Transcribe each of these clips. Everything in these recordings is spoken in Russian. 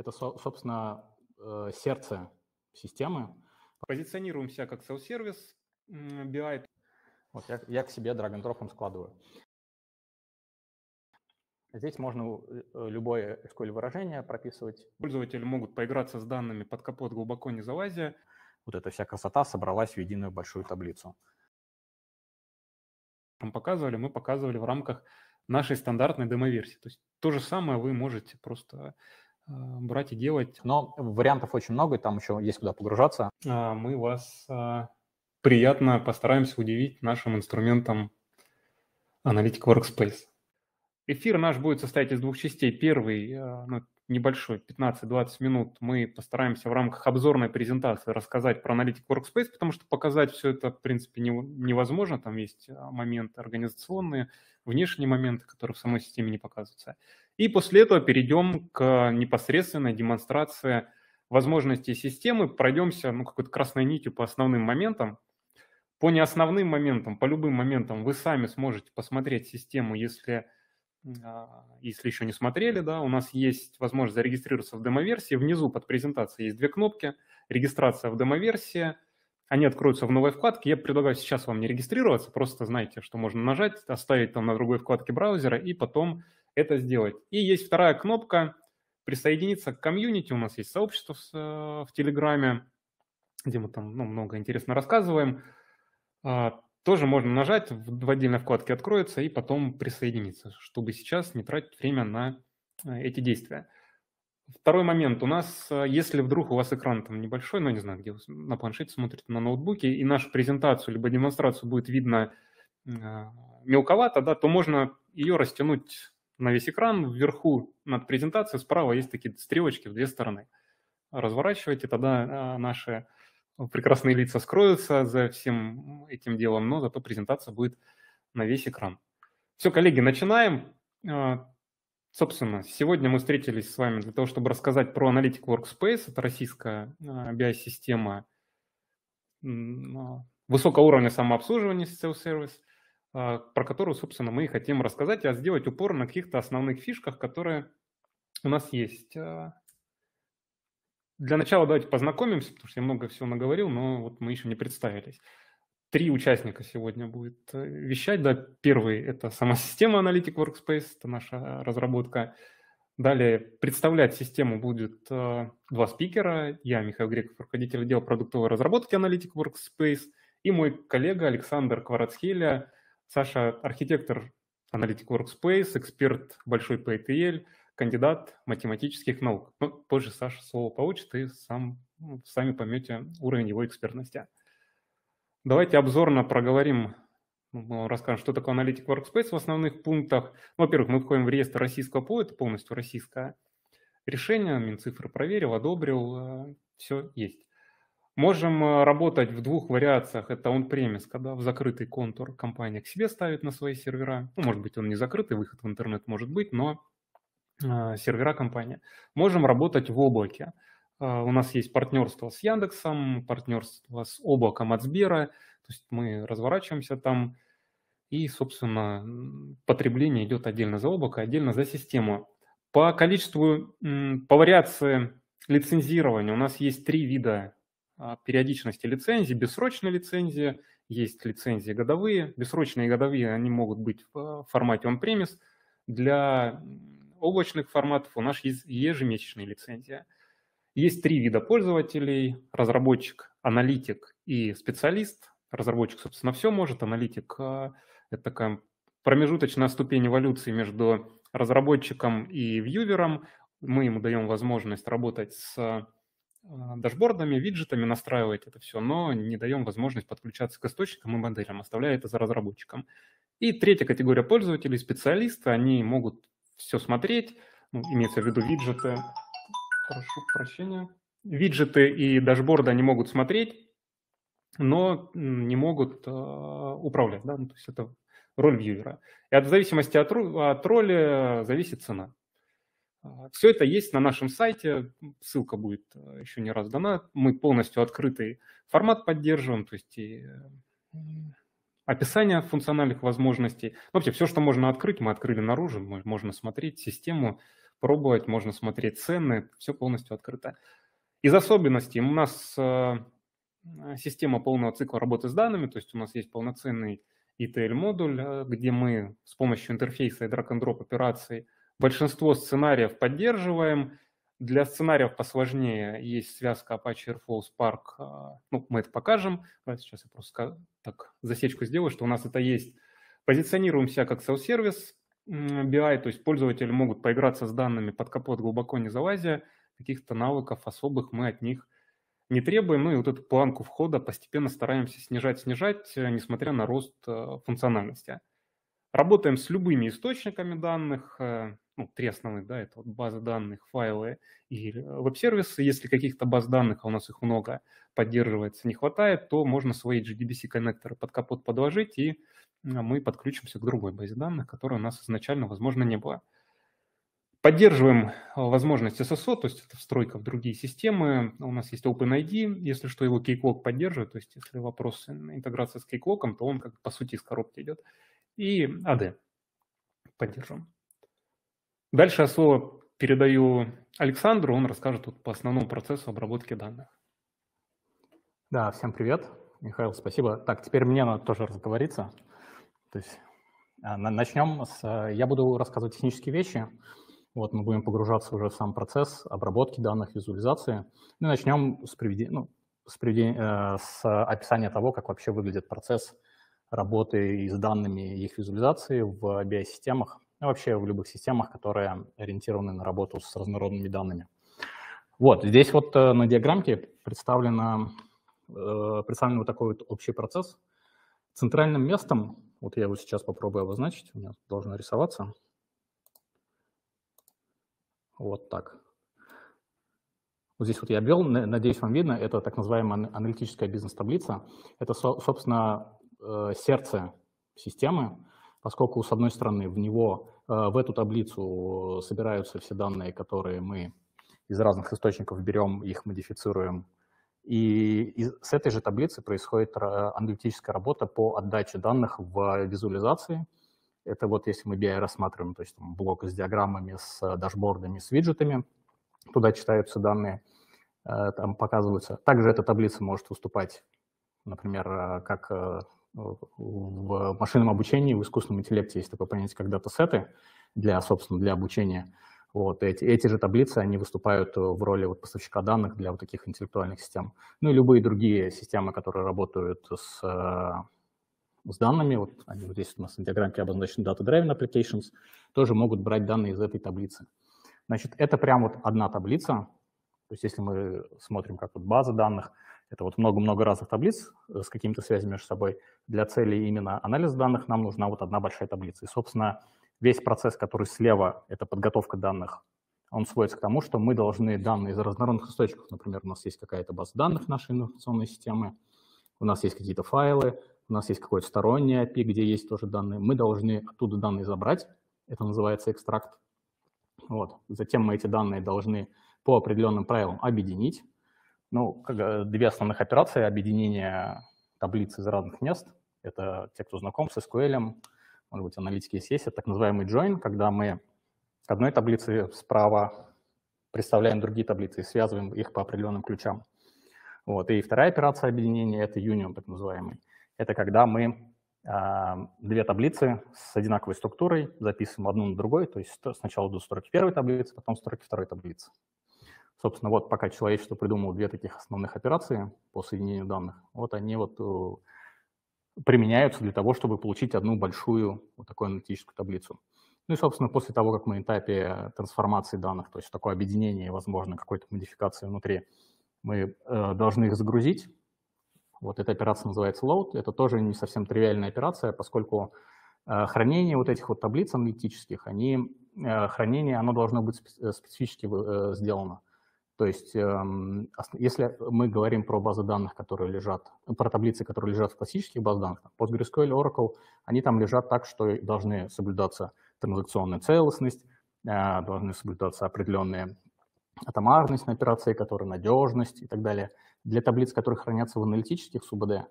Это, собственно, э, сердце системы. Позиционируем себя как self-service BI. Вот я, я к себе драг-н складываю. Здесь можно э, любое SQL выражение прописывать. Пользователи могут поиграться с данными под капот глубоко не залазя. Вот эта вся красота собралась в единую большую таблицу. Мы показывали, мы показывали в рамках нашей стандартной демо-версии. То есть то же самое вы можете просто брать и делать. Но вариантов очень много, и там еще есть куда погружаться. А, мы вас а, приятно постараемся удивить нашим инструментом Analytic Workspace. Эфир наш будет состоять из двух частей. Первый, а, ну, небольшой, 15-20 минут, мы постараемся в рамках обзорной презентации рассказать про Analytic Workspace, потому что показать все это, в принципе, невозможно. Там есть а, моменты организационные, внешние моменты, которые в самой системе не показываются. И после этого перейдем к непосредственной демонстрации возможностей системы, пройдемся ну, какой-то красной нитью по основным моментам. По неосновным моментам, по любым моментам вы сами сможете посмотреть систему, если а, если еще не смотрели, да, у нас есть возможность зарегистрироваться в демо-версии. Внизу под презентацией есть две кнопки. Регистрация в демо-версии. Они откроются в новой вкладке. Я предлагаю сейчас вам не регистрироваться, просто знайте, что можно нажать, оставить там на другой вкладке браузера и потом это сделать. И есть вторая кнопка «Присоединиться к комьюнити». У нас есть сообщество в, э, в Телеграме, где мы там ну, много интересно рассказываем. А, тоже можно нажать, в отдельной вкладке откроется и потом присоединиться, чтобы сейчас не тратить время на э, эти действия. Второй момент. У нас, э, если вдруг у вас экран там небольшой, ну, не знаю, где вы на планшете смотрите, на ноутбуке, и нашу презентацию либо демонстрацию будет видно мелковато, да, то можно ее растянуть на весь экран. Вверху над презентацией справа есть такие стрелочки в две стороны. Разворачивайте, тогда наши прекрасные лица скроются за всем этим делом, но зато презентация будет на весь экран. Все, коллеги, начинаем. А, собственно, сегодня мы встретились с вами для того, чтобы рассказать про Analytic Workspace. Это российская BI-система а, высокого уровня самообслуживания self-service, а, про которую, собственно, мы и хотим рассказать, а сделать упор на каких-то основных фишках, которые у нас есть. Для начала давайте познакомимся, потому что я много всего наговорил, но вот мы еще не представились. Три участника сегодня будет э, вещать. Да, первый – это сама система Analytic Workspace, это наша разработка. Далее представлять систему будет э, два спикера. Я, Михаил Греков, руководитель отдела продуктовой разработки Analytic Workspace, и мой коллега Александр Кварацхеля, Саша – архитектор Analytic Workspace, эксперт большой по ETL – кандидат математических наук. Ну, позже Саша слово получит и сам, ну, сами поймете уровень его экспертности. Давайте обзорно проговорим, ну, мы расскажем, что такое Analytic Workspace в основных пунктах. Ну, во-первых, мы входим в реестр российского ПО, это полностью российское решение, Минцифры проверил, одобрил, э, все есть. Можем э, работать в двух вариациях. Это он-премис, когда в закрытый контур компания к себе ставит на свои сервера. Ну, может быть, он не закрытый, выход в интернет может быть, но а, сервера компании. Можем работать в облаке. А, у нас есть партнерство с Яндексом, партнерство с облаком от Сбера. То есть мы разворачиваемся там, и, собственно, потребление идет отдельно за облако, отдельно за систему. По количеству, по вариации лицензирования у нас есть три вида периодичности лицензий. Бессрочные лицензии, есть лицензии годовые. Бессрочные и годовые, они могут быть в формате on-premise. Для облачных форматов у нас есть ежемесячная лицензия. Есть три вида пользователей. Разработчик, аналитик и специалист. Разработчик, собственно, все может. Аналитик а, – это такая промежуточная ступень эволюции между разработчиком и вьювером. Мы ему даем возможность работать с а, дашбордами, виджетами, настраивать это все, но не даем возможность подключаться к источникам и моделям, оставляя это за разработчиком. И третья категория пользователей, специалисты, они могут все смотреть, ну, имеется в виду виджеты, прошу прощения, виджеты и дашборды они могут смотреть, но не могут э, управлять, да, ну, то есть это роль вьюера. И от зависимости от, от роли зависит цена. А, Все это есть на нашем сайте, ссылка будет э, еще не раз дана. Мы полностью открытый формат поддерживаем, то есть и описание функциональных возможностей. Вообще все, что можно открыть, мы открыли наружу, можно смотреть систему пробовать, можно смотреть цены, все полностью открыто. Из особенностей у нас э, система полного цикла работы с данными, то есть у нас есть полноценный ETL-модуль, э, где мы с помощью интерфейса и drag-and-drop операций большинство сценариев поддерживаем. Для сценариев посложнее есть связка Apache Airflow Spark. Э, ну, мы это покажем. Сейчас я просто так засечку сделаю, что у нас это есть. Позиционируем себя как self-service BI, то есть пользователи могут поиграться с данными под капот глубоко не залазя, каких-то навыков особых мы от них не требуем. Ну и вот эту планку входа постепенно стараемся снижать-снижать, э, несмотря на рост э, функциональности. Работаем с любыми источниками данных, э, ну, три основных, да, это вот базы данных, файлы и веб-сервисы. Если каких-то баз данных, а у нас их много, поддерживается, не хватает, то можно свои GDBC-коннекторы под капот подложить, и мы подключимся к другой базе данных, которая у нас изначально, возможно, не было. Поддерживаем возможность SSO, то есть это встройка в другие системы. У нас есть OpenID, если что, его Keycloak поддерживает, то есть если вопрос интеграции с Keycloak, то он как по сути из коробки идет. И AD поддерживаем. Дальше я слово передаю Александру, он расскажет тут по основному процессу обработки данных. Да, всем привет. Михаил, спасибо. Так, теперь мне надо тоже разговориться. То есть а, начнем с... Э, я буду рассказывать технические вещи, вот мы будем погружаться уже в сам процесс обработки данных, визуализации. Ну, начнем с, приведения, ну, с, приведения, э, с описания того, как вообще выглядит процесс работы с данными их визуализации в BI-системах, вообще в любых системах, которые ориентированы на работу с разнородными данными. Вот, здесь вот э, на диаграммке представлено, э, представлен вот такой вот общий процесс. Центральным местом, вот я его сейчас попробую обозначить, у меня должно рисоваться – вот так. Вот здесь вот я обвел, надеюсь, вам видно, это так называемая аналитическая бизнес-таблица. Это, собственно, э, сердце системы, поскольку, с одной стороны, в него, э, в эту таблицу собираются все данные, которые мы из разных источников берем, их модифицируем. И с этой же таблицы происходит аналитическая работа по отдаче данных в визуализации – это вот если мы BI рассматриваем, то есть там, блок с диаграммами, с дашбордами, с виджетами, туда читаются данные, э, там показываются. Также эта таблица может выступать, например, э, как в машинном обучении, в искусственном интеллекте есть такое понятие, как датасеты для, собственно, для обучения. Вот эти, эти же таблицы, они выступают в роли вот поставщика данных для вот таких интеллектуальных систем. Ну и любые другие системы, которые работают с с данными, вот они вот здесь у нас на диаграмме обозначены Data Driven Applications, тоже могут брать данные из этой таблицы. Значит, это прям вот одна таблица, то есть если мы смотрим как вот база данных, это вот много-много разных таблиц э, с какими-то связями между собой. Для целей именно анализа данных нам нужна вот одна большая таблица. И, собственно, весь процесс, который слева, это подготовка данных, он сводится к тому, что мы должны данные из разнородных источников, например, у нас есть какая-то база данных нашей информационной системы, у нас есть какие-то файлы, у нас есть какой-то сторонний API, где есть тоже данные, мы должны оттуда данные забрать, это называется экстракт. Вот. Затем мы эти данные должны по определенным правилам объединить. Ну, э, две основных операции объединения таблиц из разных мест. Это те, кто знаком с SQL, может быть, аналитики есть, есть. Это так называемый join, когда мы к одной таблице справа представляем другие таблицы и связываем их по определенным ключам. Вот. И вторая операция объединения – это union, так называемый это когда мы э, две таблицы с одинаковой структурой записываем одну на другой, то есть сначала до строки первой таблицы, потом строки второй таблицы. Собственно, вот пока человечество придумало две таких основных операции по соединению данных, вот они вот э, применяются для того, чтобы получить одну большую вот такую аналитическую таблицу. Ну и, собственно, после того, как мы на этапе трансформации данных, то есть такое объединение, возможно, какой-то модификации внутри, мы э, должны их загрузить, вот эта операция называется load. Это тоже не совсем тривиальная операция, поскольку э, хранение вот этих вот таблиц аналитических, они, э, хранение, оно должно быть э, специфически сделано. То есть эм, если мы говорим про базы данных, которые лежат, про таблицы, которые лежат в классических базах данных, PostgreSQL, Oracle, они там лежат так, что должны соблюдаться транзакционная целостность, должны соблюдаться определенные атомарность на операции, которые надежность и так далее – для таблиц, которые хранятся в аналитических СУБД, э,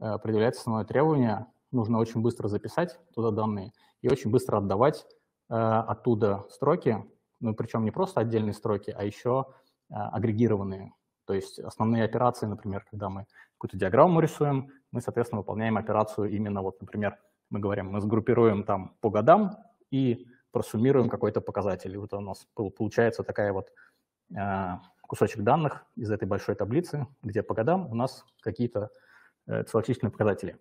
определяется основное требование. Нужно очень быстро записать туда данные и очень быстро отдавать э, оттуда строки ну причем не просто отдельные строки, а еще агрегированные. То есть основные операции, например, когда мы какую-то диаграмму рисуем, мы, соответственно, выполняем операцию именно вот, например, мы говорим, мы сгруппируем там по годам и просуммируем какой-то показатель. И вот у нас получается такая вот кусочек данных из этой большой таблицы, где по годам у нас какие-то э, целочисленные показатели.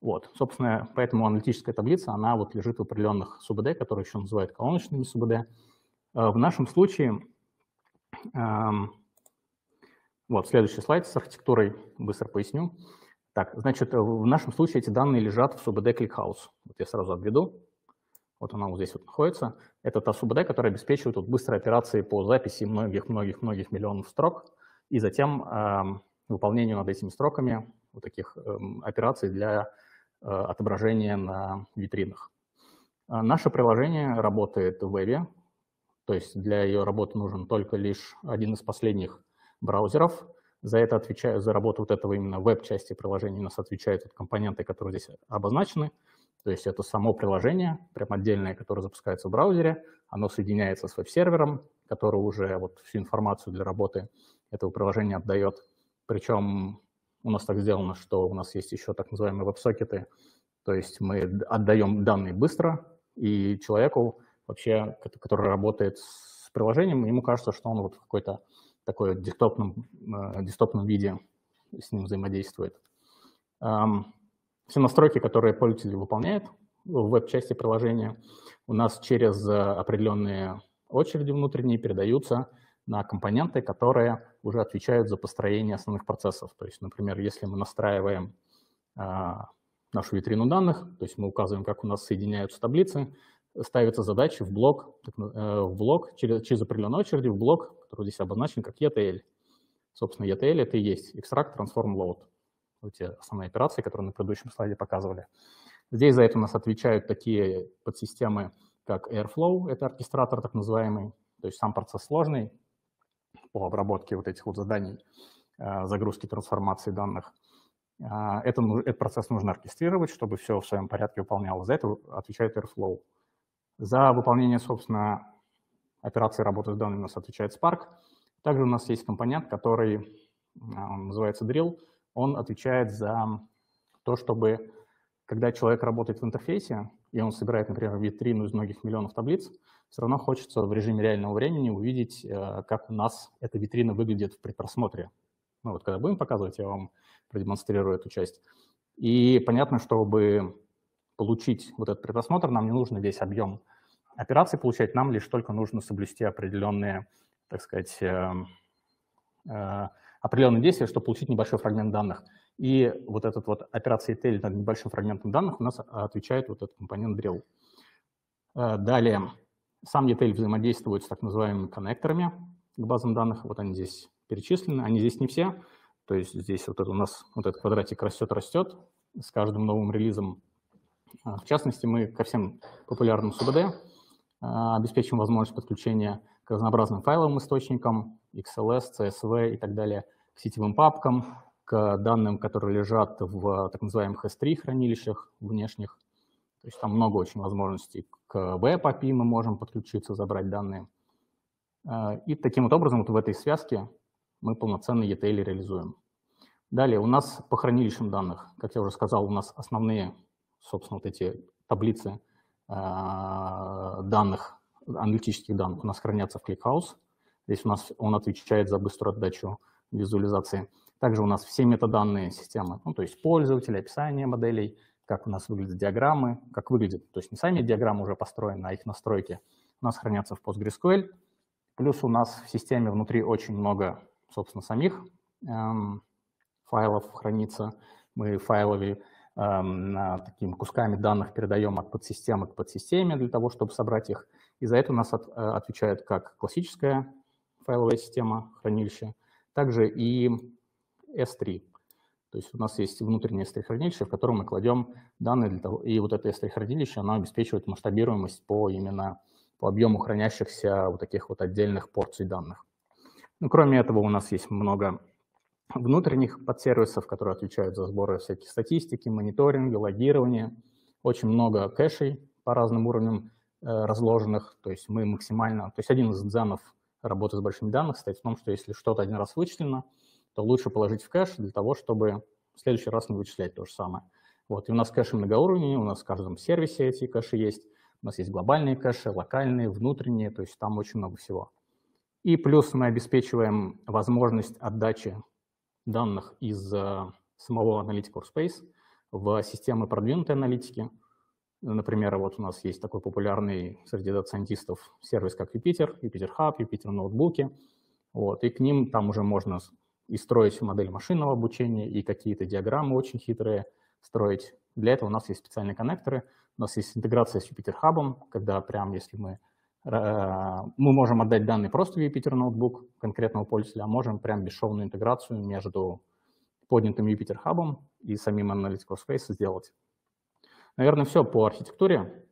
Вот, собственно, поэтому аналитическая таблица, она вот лежит в определенных СУБД, которые еще называют колоночными СУБД. Э, в нашем случае, вот, следующий слайд с архитектурой, быстро поясню. Так, значит, в нашем случае эти данные лежат в СУБД ClickHouse. Вот я сразу отведу. Вот она вот здесь вот находится. Это та СУБД, которая обеспечивает вот быстрые операции по записи многих-многих-многих миллионов строк и затем э, выполнению над этими строками вот таких э, операций для э, отображения на витринах. А наше приложение работает в вебе, то есть для ее работы нужен только лишь один из последних браузеров. За это отвечаю, за работу вот этого именно веб-части приложения у нас отвечают вот компоненты, которые здесь обозначены. То есть это само приложение, прям отдельное, которое запускается в браузере, оно соединяется с веб-сервером, который уже вот всю информацию для работы этого приложения отдает. Причем у нас так сделано, что у нас есть еще так называемые веб-сокеты, то есть мы отдаем данные быстро, и человеку вообще, который работает с приложением, ему кажется, что он вот в какой-то такой десктопном, э, десктопном виде с ним взаимодействует. Все настройки, которые пользователь выполняет в веб-части приложения, у нас через э, определенные очереди внутренние передаются на компоненты, которые уже отвечают за построение основных процессов. То есть, например, если мы настраиваем а, нашу витрину данных, то есть мы указываем, как у нас соединяются таблицы, ставится задача в блок, э, в блок через, через определенную очередь, в блок, который здесь обозначен как ETL. Собственно, ETL — это и есть Extract, Transform, Load те основные операции, которые на предыдущем слайде показывали. Здесь за это у нас отвечают такие подсистемы, как Airflow, это оркестратор так называемый, то есть сам процесс сложный по обработке вот этих вот заданий, э, загрузки, трансформации данных. Э, это, этот процесс нужно оркестрировать, чтобы все в своем порядке выполнялось. За это отвечает Airflow. За выполнение, собственно, операции работы с данными у нас отвечает Spark. Также у нас есть компонент, который э, называется Drill – он отвечает за то, чтобы, когда человек работает в интерфейсе, и он собирает, например, витрину из многих миллионов таблиц, все равно хочется в режиме реального времени увидеть, э, как у нас эта витрина выглядит в предпросмотре. Ну вот когда будем показывать, я вам продемонстрирую эту часть. И понятно, чтобы получить вот этот предпросмотр, нам не нужно весь объем операций получать, нам лишь только нужно соблюсти определенные, так сказать, э, э, определенные действия, чтобы получить небольшой фрагмент данных. И вот этот вот операция ETL над небольшим фрагментом данных у нас отвечает вот этот компонент drill. Э, далее, сам ETL взаимодействует с так называемыми коннекторами к базам данных. Вот они здесь перечислены. Они здесь не все. То есть здесь вот это у нас вот этот квадратик растет-растет с каждым новым релизом. Э, в частности, мы ко всем популярным СУБД обеспечим возможность подключения к разнообразным файловым источникам, XLS, CSV и так далее, к сетевым папкам, к данным, которые лежат в так называемых S3 хранилищах внешних. То есть там много очень возможностей. К Web API мы можем подключиться, забрать данные. Э, и таким вот образом вот в этой связке мы полноценный ETL реализуем. Далее у нас по хранилищам данных, как я уже сказал, у нас основные, собственно, вот эти таблицы данных, аналитических данных у нас хранятся в ClickHouse. Здесь у нас он отвечает за быструю отдачу визуализации. Также у нас все метаданные системы, ну, то есть пользователи, описание моделей, как у нас выглядят диаграммы, как выглядят, то есть не сами диаграммы уже построены, а их настройки у нас хранятся в PostgreSQL. Плюс у нас в системе внутри очень много, собственно, самих эм, файлов хранится. Мы эм, такими кусками данных передаем от подсистемы к подсистеме для того, чтобы собрать их. И за это у нас от, э, отвечает как классическая файловая система хранилища, также и S3. То есть у нас есть внутреннее S3 хранилище, в котором мы кладем данные для того, и вот это S3 хранилище, оно обеспечивает масштабируемость по именно по объему хранящихся вот таких вот отдельных порций данных. Ну, кроме этого, у нас есть много внутренних подсервисов, которые отвечают за сборы всяких статистики, мониторинга, логирования. Очень много кэшей по разным уровням разложенных, то есть мы максимально, то есть один из дзенов работы с большими данными состоит в том, что если что-то один раз вычислено, то лучше положить в кэш для того, чтобы в следующий раз не вычислять то же самое. Вот, и у нас кэши многоуровневые, у нас в каждом сервисе эти кэши есть. У нас есть глобальные кэши, локальные, внутренние, то есть там очень много всего. И плюс мы обеспечиваем возможность отдачи данных из uh, самого Analytic Workspace в системы продвинутой аналитики. Например, вот у нас есть такой популярный среди дата-сайентистов сервис, как Jupyter, Jupyter Hub, Jupyter ноутбуки. Вот, и к ним там уже можно и строить модель машинного обучения, и какие-то диаграммы очень хитрые строить. Для этого у нас есть специальные коннекторы, у нас есть интеграция с Jupyter Hub, когда прям если мы, э, мы можем отдать данные просто в Jupyter ноутбук конкретного пользователя, а можем прям бесшовную интеграцию между поднятым Jupyter Hub и самим Analytical Space сделать. Наверное, все по архитектуре.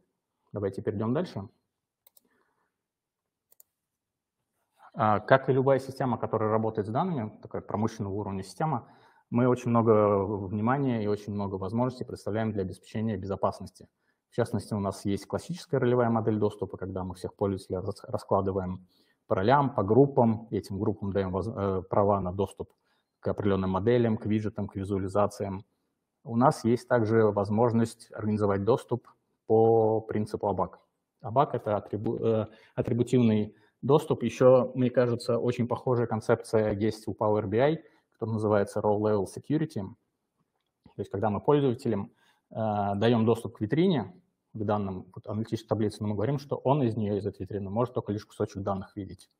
Давайте перейдем дальше. А, как и любая система, которая работает с данными, такая промышленного уровня система, мы очень много внимания и очень много возможностей представляем для обеспечения безопасности. В частности, у нас есть классическая ролевая модель доступа, когда мы всех пользователей раскладываем по ролям, по группам, этим группам даем э, права на доступ к определенным моделям, к виджетам, к визуализациям. У нас есть также возможность организовать доступ по принципу ABAC. ABAC — это атрибу, э, атрибутивный доступ. Еще, мне кажется, очень похожая концепция есть у Power BI, которая называется Role Level Security. То есть когда мы пользователям даем доступ к витрине, к данным вот, аналитической таблицы, но мы говорим, что он из нее, из этой витрины, может только лишь кусочек данных видеть.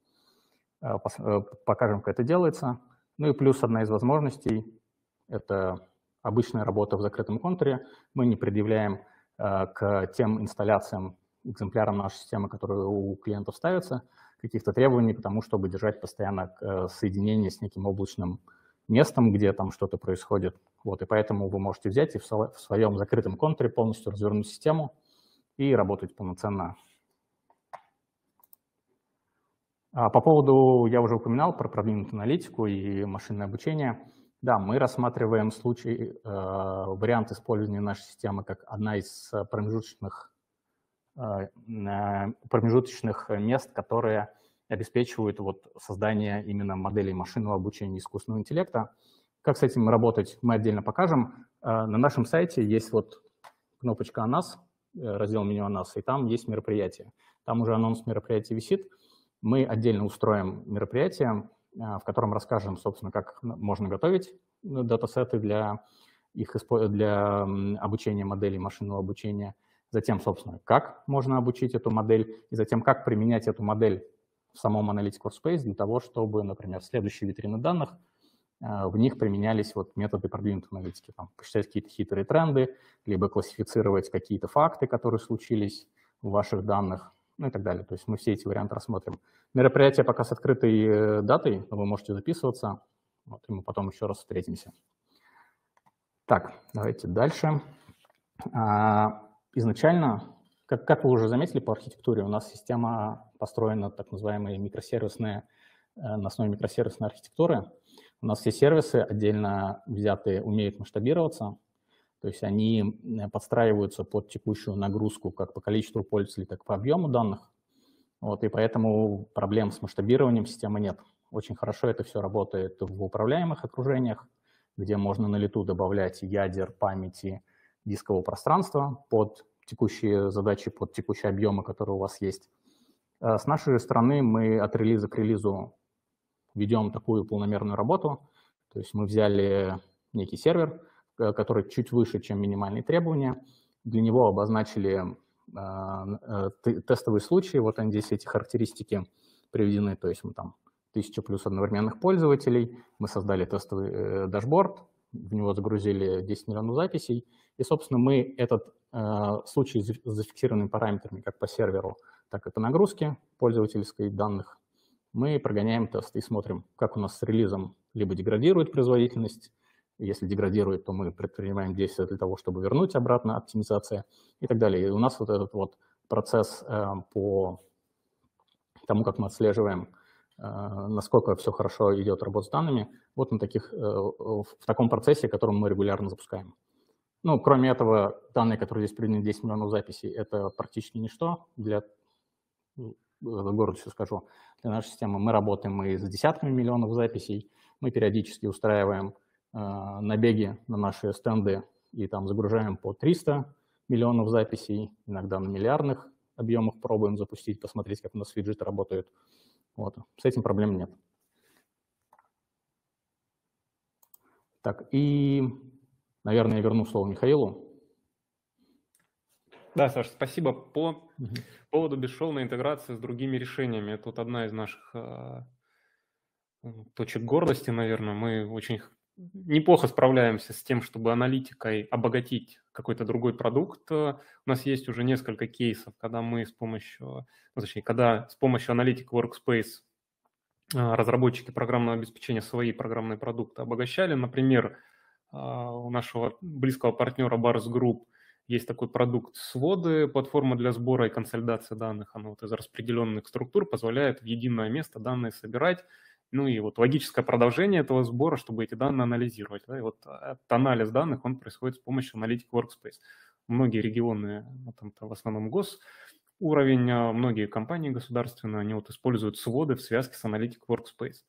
Э, э, покажем, как это делается. Ну и плюс одна из возможностей – это обычная работа в закрытом контуре. Мы не предъявляем э, к тем инсталляциям, экземплярам нашей системы, которые у клиентов ставятся, каких-то требований, потому чтобы держать постоянно э, соединение с неким облачным местом, где там что-то происходит. Вот, и поэтому вы можете взять и в, своем закрытом контуре полностью развернуть систему и работать полноценно. А по поводу, я уже упоминал про продвинутую аналитику и машинное обучение. Да, мы рассматриваем случай, э, вариант использования нашей системы как одна из промежуточных Э, промежуточных мест, которые обеспечивают вот создание именно моделей машинного обучения искусственного интеллекта. Как с этим работать, мы отдельно покажем. Э, на нашем сайте есть вот кнопочка «О нас», э, раздел меню «О нас», и там есть мероприятие. Там уже анонс мероприятия висит. Мы отдельно устроим мероприятие, в котором расскажем, собственно, как можно готовить датасеты для их для обучения моделей машинного обучения – затем, собственно, как можно обучить эту модель, и затем, как применять эту модель в самом Analytics Workspace для того, чтобы, например, следующие витрины данных, э, в них применялись вот методы продвинутой аналитики, там, посчитать какие-то хитрые тренды, либо классифицировать какие-то факты, которые случились в ваших данных, ну и так далее. То есть мы все эти варианты рассмотрим. Мероприятие пока с открытой э, датой, но вы можете записываться, вот, и мы потом еще раз встретимся. Так, давайте дальше. А, изначально, как, как вы уже заметили по архитектуре, у нас система построена так называемые микросервисные, э, на основе микросервисной архитектуры. У нас все сервисы отдельно взятые умеют масштабироваться, то есть они э, подстраиваются под текущую нагрузку как по количеству пользователей, так и по объему данных. Вот, и поэтому проблем с масштабированием системы нет. Очень хорошо это все работает в управляемых окружениях, где можно на лету добавлять ядер, памяти, дискового пространства под текущие задачи, под текущие объемы, которые у вас есть. Э, с нашей стороны мы от релиза к релизу ведем такую полномерную работу. То есть мы взяли некий сервер, э, который чуть выше, чем минимальные требования. Для него обозначили э, тестовые случаи. Вот они здесь, эти характеристики приведены. То есть мы там 1000 плюс одновременных пользователей. Мы создали тестовый дашборд, в него загрузили 10 миллионов записей, и, собственно, мы этот э, случай с зафиксированными параметрами как по серверу, так и по нагрузке пользовательской данных, мы прогоняем тест и смотрим, как у нас с релизом либо деградирует производительность, если деградирует, то мы предпринимаем действия для того, чтобы вернуть обратно оптимизация и так далее. И у нас вот этот вот процесс э, по тому, как мы отслеживаем насколько все хорошо идет работа с данными, вот на таких, э, в таком процессе, который мы регулярно запускаем. Ну, кроме этого, данные, которые здесь приведены, 10 миллионов записей, это практически ничто для, ну, город еще скажу, для нашей системы. Мы работаем мы с десятками миллионов записей, мы периодически устраиваем э, набеги на наши стенды и там загружаем по 300 миллионов записей, иногда на миллиардных объемах пробуем запустить, посмотреть, как у нас виджеты работают. Вот. С этим проблем нет. Так, и, наверное, я верну слово Михаилу. Да, Саша, спасибо. По угу. поводу бесшовной интеграции с другими решениями. Это вот одна из наших э, точек гордости, наверное. Мы очень неплохо справляемся с тем, чтобы аналитикой обогатить какой-то другой продукт. У нас есть уже несколько кейсов, когда мы с помощью, ну, точнее, когда с помощью аналитик Workspace а, разработчики программного обеспечения свои программные продукты обогащали. Например, а, у нашего близкого партнера Bars Group есть такой продукт своды, платформа для сбора и консолидации данных. Она вот из распределенных структур позволяет в единое место данные собирать, ну и вот логическое продолжение этого сбора, чтобы эти данные анализировать. Да, и вот этот анализ данных, он происходит с помощью Analytic Workspace. Многие регионы, ну, там в основном гос, уровень, а, многие компании государственные, они вот используют своды в связке с Analytic Workspace.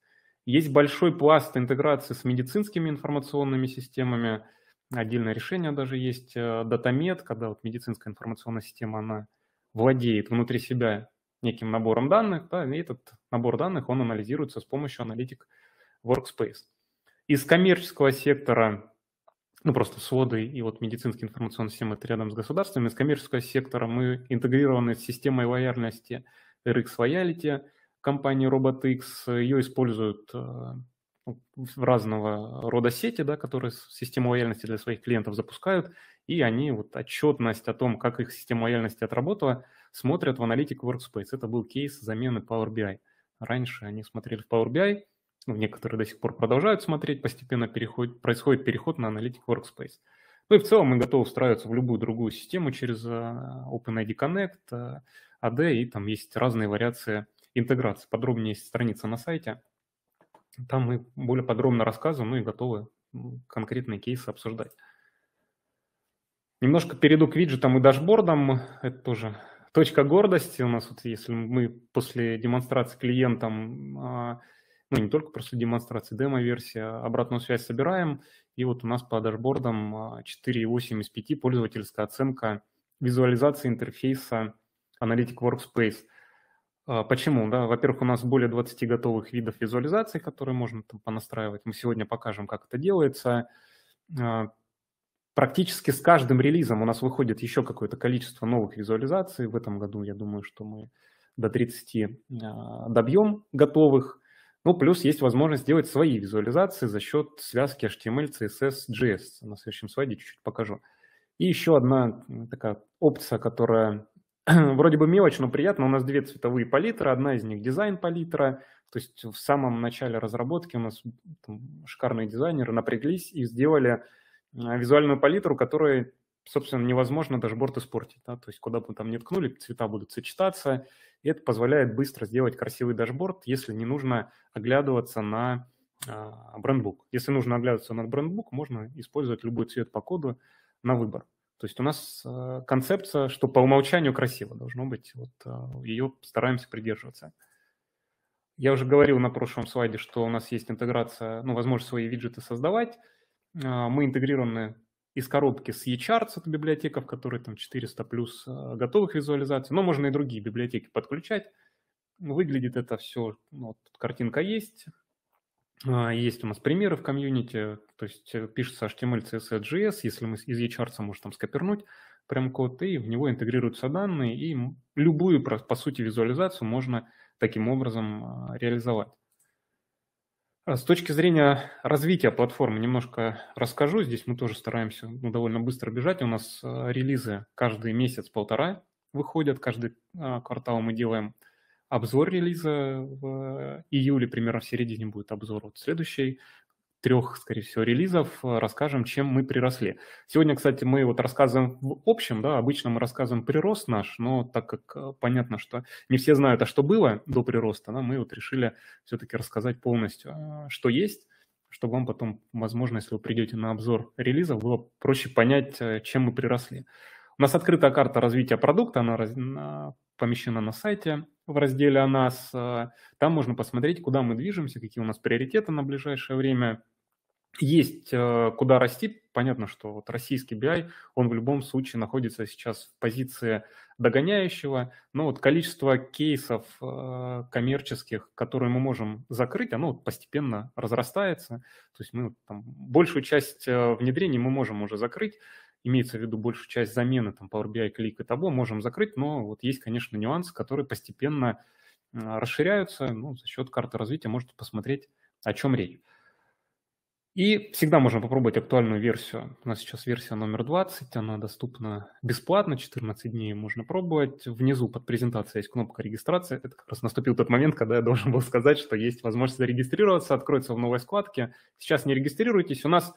Есть большой пласт интеграции с медицинскими информационными системами, отдельное решение даже есть, Datamed, когда вот медицинская информационная система, она владеет внутри себя неким набором данных, да, и этот набор данных, он анализируется с помощью Analytic Workspace. Из коммерческого сектора, ну просто своды и вот медицинские информационные системы рядом с государством, из коммерческого сектора мы интегрированы с системой лояльности RX Loyalty компании RobotX, ее используют э, в разного рода сети, да, которые систему лояльности для своих клиентов запускают, и они вот отчетность о том, как их система лояльности отработала, смотрят в аналитику Workspace. Это был кейс замены Power BI. Раньше они смотрели в Power BI, ну, некоторые до сих пор продолжают смотреть, постепенно переходит, происходит переход на аналитику Workspace. Ну и в целом мы готовы устраиваться в любую другую систему через uh, OpenID Connect, uh, AD, и там есть разные вариации интеграции. Подробнее есть страница на сайте. Там мы более подробно рассказываем, ну и готовы конкретные кейсы обсуждать. Немножко перейду к виджетам и дашбордам. Это тоже точка гордости у нас, вот если мы после демонстрации клиентам, а, ну не только после демонстрации, демо-версия, обратную связь собираем, и вот у нас по дашбордам 4,8 а, из 5 пользовательская оценка визуализации интерфейса Analytic Workspace. А, почему? Да? Во-первых, у нас более 20 готовых видов визуализации, которые можно там понастраивать. Мы сегодня покажем, как это делается практически с каждым релизом у нас выходит еще какое-то количество новых визуализаций. В этом году, я думаю, что мы до 30 а, добьем готовых. Ну, плюс есть возможность сделать свои визуализации за счет связки HTML, CSS, JS. На следующем слайде чуть-чуть покажу. И еще одна такая опция, которая вроде бы мелочь, но приятно. У нас две цветовые палитры. Одна из них дизайн палитра. То есть в самом начале разработки у нас там, шикарные дизайнеры напряглись и сделали визуальную палитру, которой, собственно, невозможно дашборд испортить. Да? То есть куда бы там ни ткнули, цвета будут сочетаться, и это позволяет быстро сделать красивый дашборд, если не нужно оглядываться на а, брендбук. Если нужно оглядываться на брендбук, можно использовать любой цвет по коду на выбор. То есть у нас э, концепция, что по умолчанию красиво должно быть, вот ее стараемся придерживаться. Я уже говорил на прошлом слайде, что у нас есть интеграция, ну, возможность свои виджеты создавать. А, мы интегрированы из коробки с eCharts, это библиотека, в которой там 400 плюс а, готовых визуализаций, но можно и другие библиотеки подключать. Выглядит это все, ну, вот картинка есть, а, есть у нас примеры в комьюнити, то есть э, пишется HTML, CSS, JS, если мы из eCharts можем там скопернуть прям код, и в него интегрируются данные, и любую, по сути, визуализацию можно таким образом реализовать. А с точки зрения развития платформы немножко расскажу. Здесь мы тоже стараемся ну, довольно быстро бежать. У нас э, релизы каждый месяц-полтора выходят. Каждый а, квартал мы делаем обзор релиза. В июле примерно в середине будет обзор вот следующий трех, скорее всего, релизов э, расскажем, чем мы приросли. Сегодня, кстати, мы вот рассказываем в общем, да, обычно мы рассказываем прирост наш, но так как э, понятно, что не все знают, а что было до прироста, да, мы вот решили все-таки рассказать полностью, э, что есть, чтобы вам потом, возможно, если вы придете на обзор релизов, было проще понять, чем мы приросли. У нас открытая карта развития продукта, она раз... помещена на сайте в разделе «О нас». Там можно посмотреть, куда мы движемся, какие у нас приоритеты на ближайшее время. Есть э, куда расти. Понятно, что вот российский BI, он в любом случае находится сейчас в позиции догоняющего, но вот количество кейсов э, коммерческих, которые мы можем закрыть, оно постепенно разрастается. То есть мы там, большую часть внедрений мы можем уже закрыть, имеется в виду большую часть замены там Power BI, Click и того, можем закрыть, но вот есть, конечно, нюансы, которые постепенно расширяются. Ну, за счет карты развития можете посмотреть, о чем речь. И всегда можно попробовать актуальную версию. У нас сейчас версия номер 20, она доступна бесплатно, 14 дней можно пробовать. Внизу под презентацией есть кнопка регистрации. Это как раз наступил тот момент, когда я должен был сказать, что есть возможность зарегистрироваться, откроется в новой складке. Сейчас не регистрируйтесь. У нас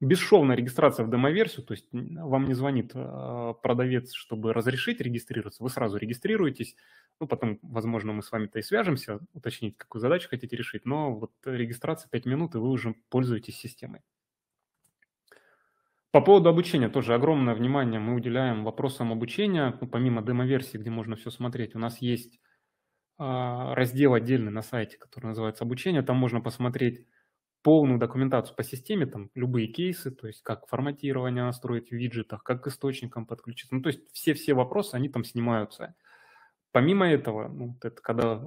бесшовная регистрация в демоверсию, то есть вам не звонит а, продавец, чтобы разрешить регистрироваться, вы сразу регистрируетесь, ну, потом, возможно, мы с вами-то и свяжемся, уточнить, какую задачу хотите решить, но вот регистрация 5 минут, и вы уже пользуетесь системой. По поводу обучения тоже огромное внимание мы уделяем вопросам обучения. Ну, помимо демо-версии, где можно все смотреть, у нас есть э, раздел отдельный на сайте, который называется «Обучение». Там можно посмотреть полную документацию по системе, там любые кейсы, то есть как форматирование настроить в виджетах, как к источникам подключиться. Ну, то есть все-все вопросы, они там снимаются. Помимо этого, ну, это когда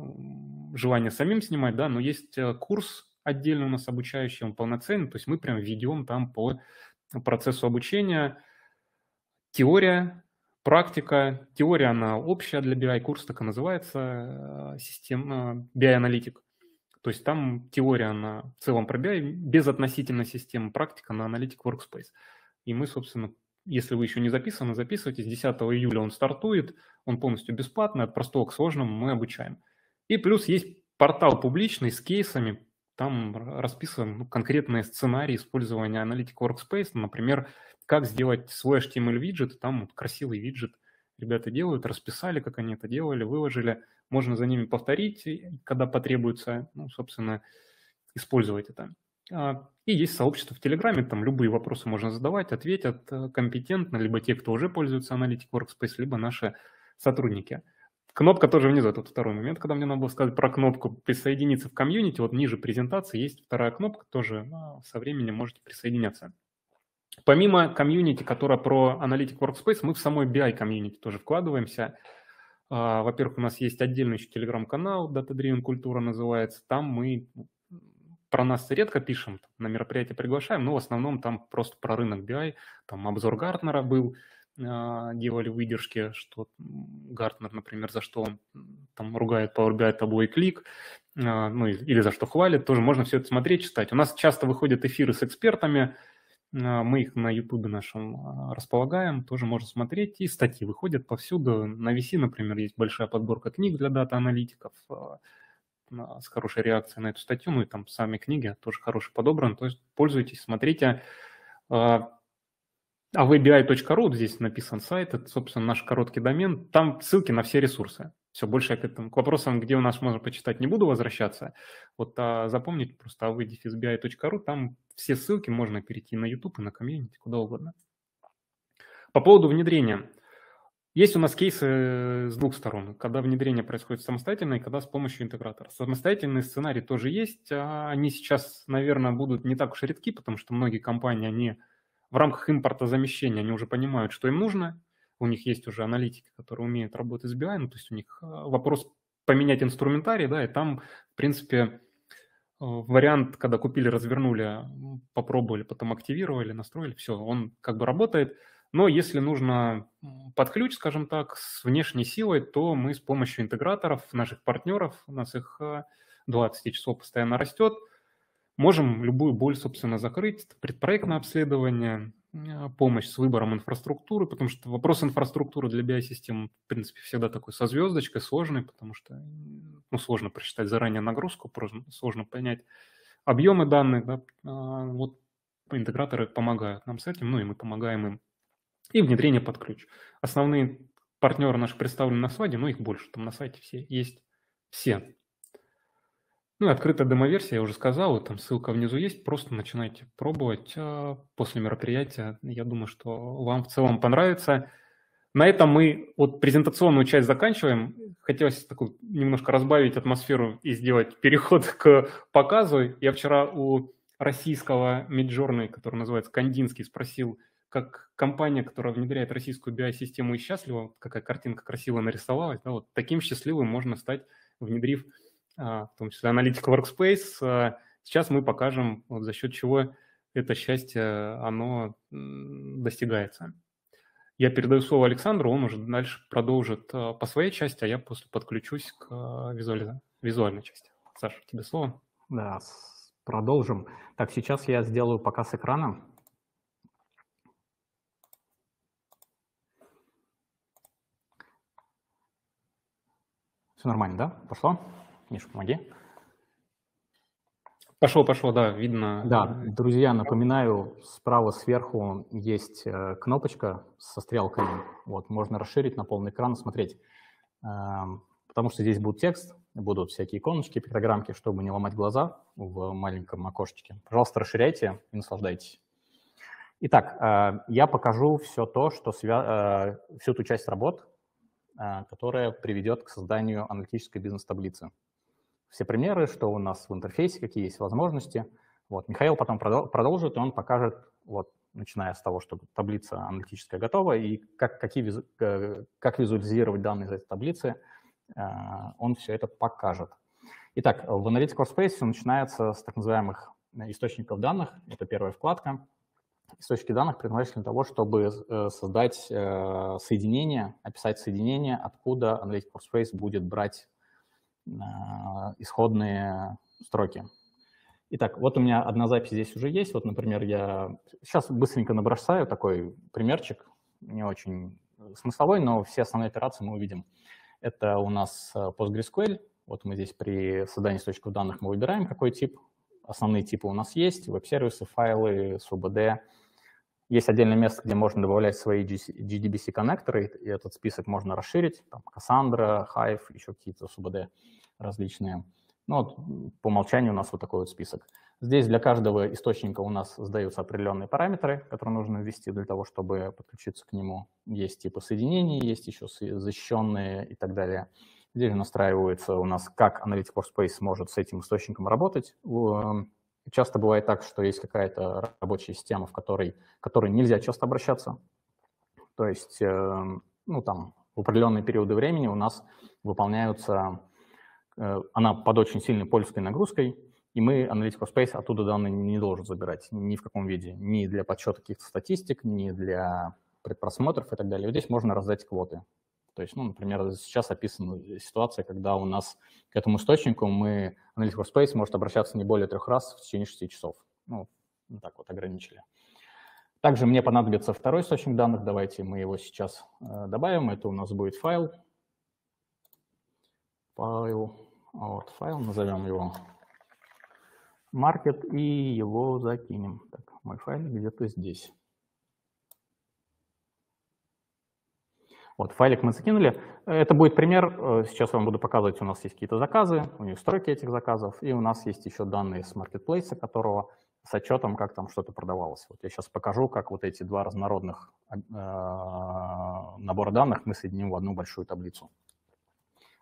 желание самим снимать, да, но есть э, курс отдельно у нас обучающий, он полноценный, то есть мы прям ведем там по процессу обучения теория, практика. Теория, она общая для BI, курс так и называется, э, система BI-аналитик. То есть там теория на в целом про BI без относительно системы, практика на Analytic Workspace. И мы, собственно, если вы еще не записаны, записывайтесь. 10 июля он стартует, он полностью бесплатный, от простого к сложному мы обучаем. И плюс есть портал публичный с кейсами, там расписан ну, конкретные сценарии использования Analytic Workspace, например, как сделать свой HTML-виджет, там вот красивый виджет ребята делают, расписали, как они это делали, выложили – можно за ними повторить, когда потребуется, ну, собственно, использовать это. А, и есть сообщество в Телеграме, там любые вопросы можно задавать, ответят э, компетентно, либо те, кто уже пользуется Analytic Workspace, либо наши сотрудники. Кнопка тоже внизу, это второй момент, когда мне надо было сказать про кнопку «Присоединиться в комьюнити». Вот ниже презентации есть вторая кнопка, тоже а, со временем можете присоединяться. Помимо комьюнити, которая про Analytic Workspace, мы в самой BI комьюнити тоже вкладываемся – во-первых, у нас есть отдельный еще телеграм-канал, Data Driven Культура называется. Там мы про нас редко пишем, на мероприятия приглашаем, но в основном там просто про рынок BI, там обзор Гартнера был, а, делали выдержки, что Гартнер, например, за что он там ругает Power BI и клик, а, ну или за что хвалит, тоже можно все это смотреть, читать. У нас часто выходят эфиры с экспертами, а, мы их на YouTube нашем а, располагаем, тоже можно смотреть. И статьи выходят повсюду. На VC, например, есть большая подборка книг для дата-аналитиков а, с хорошей реакцией на эту статью. Ну и там сами книги тоже хорошие подобраны. То есть пользуйтесь, смотрите. avbi.ru, здесь написан сайт, это, собственно, наш короткий домен. Там ссылки на все ресурсы. Все, больше я к, этому, к вопросам, где у нас можно почитать, не буду возвращаться. Вот а, запомните просто avdefisbi.ru, там все ссылки можно перейти на YouTube и на комьюнити, куда угодно. По поводу внедрения. Есть у нас кейсы с двух сторон, когда внедрение происходит самостоятельно и когда с помощью интегратора. Самостоятельные сценарии тоже есть, а они сейчас, наверное, будут не так уж редки, потому что многие компании, они в рамках импорта замещения, они уже понимают, что им нужно, у них есть уже аналитики, которые умеют работать с BI, ну, то есть у них а, вопрос поменять инструментарий, да, и там, в принципе, э, вариант, когда купили, развернули, попробовали, потом активировали, настроили, все, он как бы работает. Но если нужно под ключ, скажем так, с внешней силой, то мы с помощью интеграторов, наших партнеров, у нас их 20 э, часов постоянно растет, можем любую боль, собственно, закрыть. Предпроектное обследование, а, помощь с выбором инфраструктуры, потому что вопрос инфраструктуры для BI-систем, в принципе, всегда такой со звездочкой, сложный, потому что ну, сложно просчитать заранее нагрузку, сложно понять объемы данных. Да? А, вот интеграторы помогают нам с этим, ну и мы помогаем им. И внедрение под ключ. Основные партнеры наши представлены на слайде, но их больше, там на сайте все есть все. Ну, открытая демо-версия, я уже сказал, там ссылка внизу есть, просто начинайте пробовать а, после мероприятия. Я думаю, что вам в целом понравится. На этом мы вот презентационную часть заканчиваем. Хотелось такую немножко разбавить атмосферу и сделать переход к показу. Я вчера у российского Midjourney, который называется Кандинский, спросил, как компания, которая внедряет российскую BI-систему и счастлива, какая картинка красиво нарисовалась, да, вот таким счастливым можно стать, внедрив в том числе аналитика Workspace. А, сейчас мы покажем, вот за счет чего это счастье, оно достигается. Я передаю слово Александру, он уже дальше продолжит а, по своей части, а я после подключусь к визуали... визуальной части. Саша, тебе слово. Да, продолжим. Так, сейчас я сделаю показ экрана. Все нормально, да? Пошло? Миш, помоги. Пошло, пошло, да, видно. Да, друзья, напоминаю, справа сверху есть э, кнопочка со стрелками. Вот, можно расширить на полный экран и смотреть. Эм, потому что здесь будет текст, будут всякие иконочки, пиктограммки, чтобы не ломать глаза в маленьком окошечке. Пожалуйста, расширяйте и наслаждайтесь. Итак, э, я покажу все то, что свя... Э, всю ту часть работ, которая приведет к созданию аналитической бизнес-таблицы все примеры, что у нас в интерфейсе, какие есть возможности. Вот. Михаил потом продолжит, и он покажет, вот, начиная с того, что таблица аналитическая готова, и как, какие, как визуализировать данные из этой таблицы, э, он все это покажет. Итак, в Analytics Workspace все начинается с так называемых источников данных. Это первая вкладка. Источники данных предназначены для того, чтобы э, создать э, соединение, описать соединение, откуда Analytics Workspace будет брать исходные строки. Итак, вот у меня одна запись здесь уже есть. Вот, например, я сейчас быстренько набросаю такой примерчик, не очень смысловой, но все основные операции мы увидим. Это у нас э, PostgreSQL. Вот мы здесь при создании источников данных мы выбираем, какой тип. Основные типы у нас есть, веб-сервисы, файлы, SUBD. Есть отдельное место, где можно добавлять свои GDBC-коннекторы, и этот список можно расширить. Там Cassandra, Hive, еще какие-то SUBD различные. Ну, вот по умолчанию у нас вот такой вот список. Здесь для каждого источника у нас сдаются определенные параметры, которые нужно ввести для того, чтобы подключиться к нему. Есть типы соединений, есть еще защищенные и так далее. Здесь настраивается у нас, как Analytic Workspace может с этим источником работать. Часто бывает так, что есть какая-то рабочая система, в которой, к которой нельзя часто обращаться. То есть, эм, ну, там, в определенные периоды времени у нас выполняются, э, она под очень сильной польской нагрузкой, и мы Analytical Space оттуда данные не должен забирать ни в каком виде, ни для подсчета каких-то статистик, ни для предпросмотров и так далее. здесь можно раздать квоты. То есть, ну, например, сейчас описана ситуация, когда у нас к этому источнику мы, Analytics Workspace может обращаться не более трех раз в течение 6 часов. Ну, вот так вот ограничили. Также мне понадобится второй источник данных. Давайте мы его сейчас э, добавим. Это у нас будет файл. Файл. Вот, файл, назовем его market и его закинем. Так, мой файл где-то здесь. Вот, файлик мы закинули. Это будет пример. Э, сейчас вам буду показывать, у нас есть какие-то заказы, у них строки этих заказов, и у нас есть еще данные с маркетплейса, которого с отчетом, как там что-то продавалось. Вот я сейчас покажу, как вот эти два разнородных э, набора данных мы соединим в одну большую таблицу.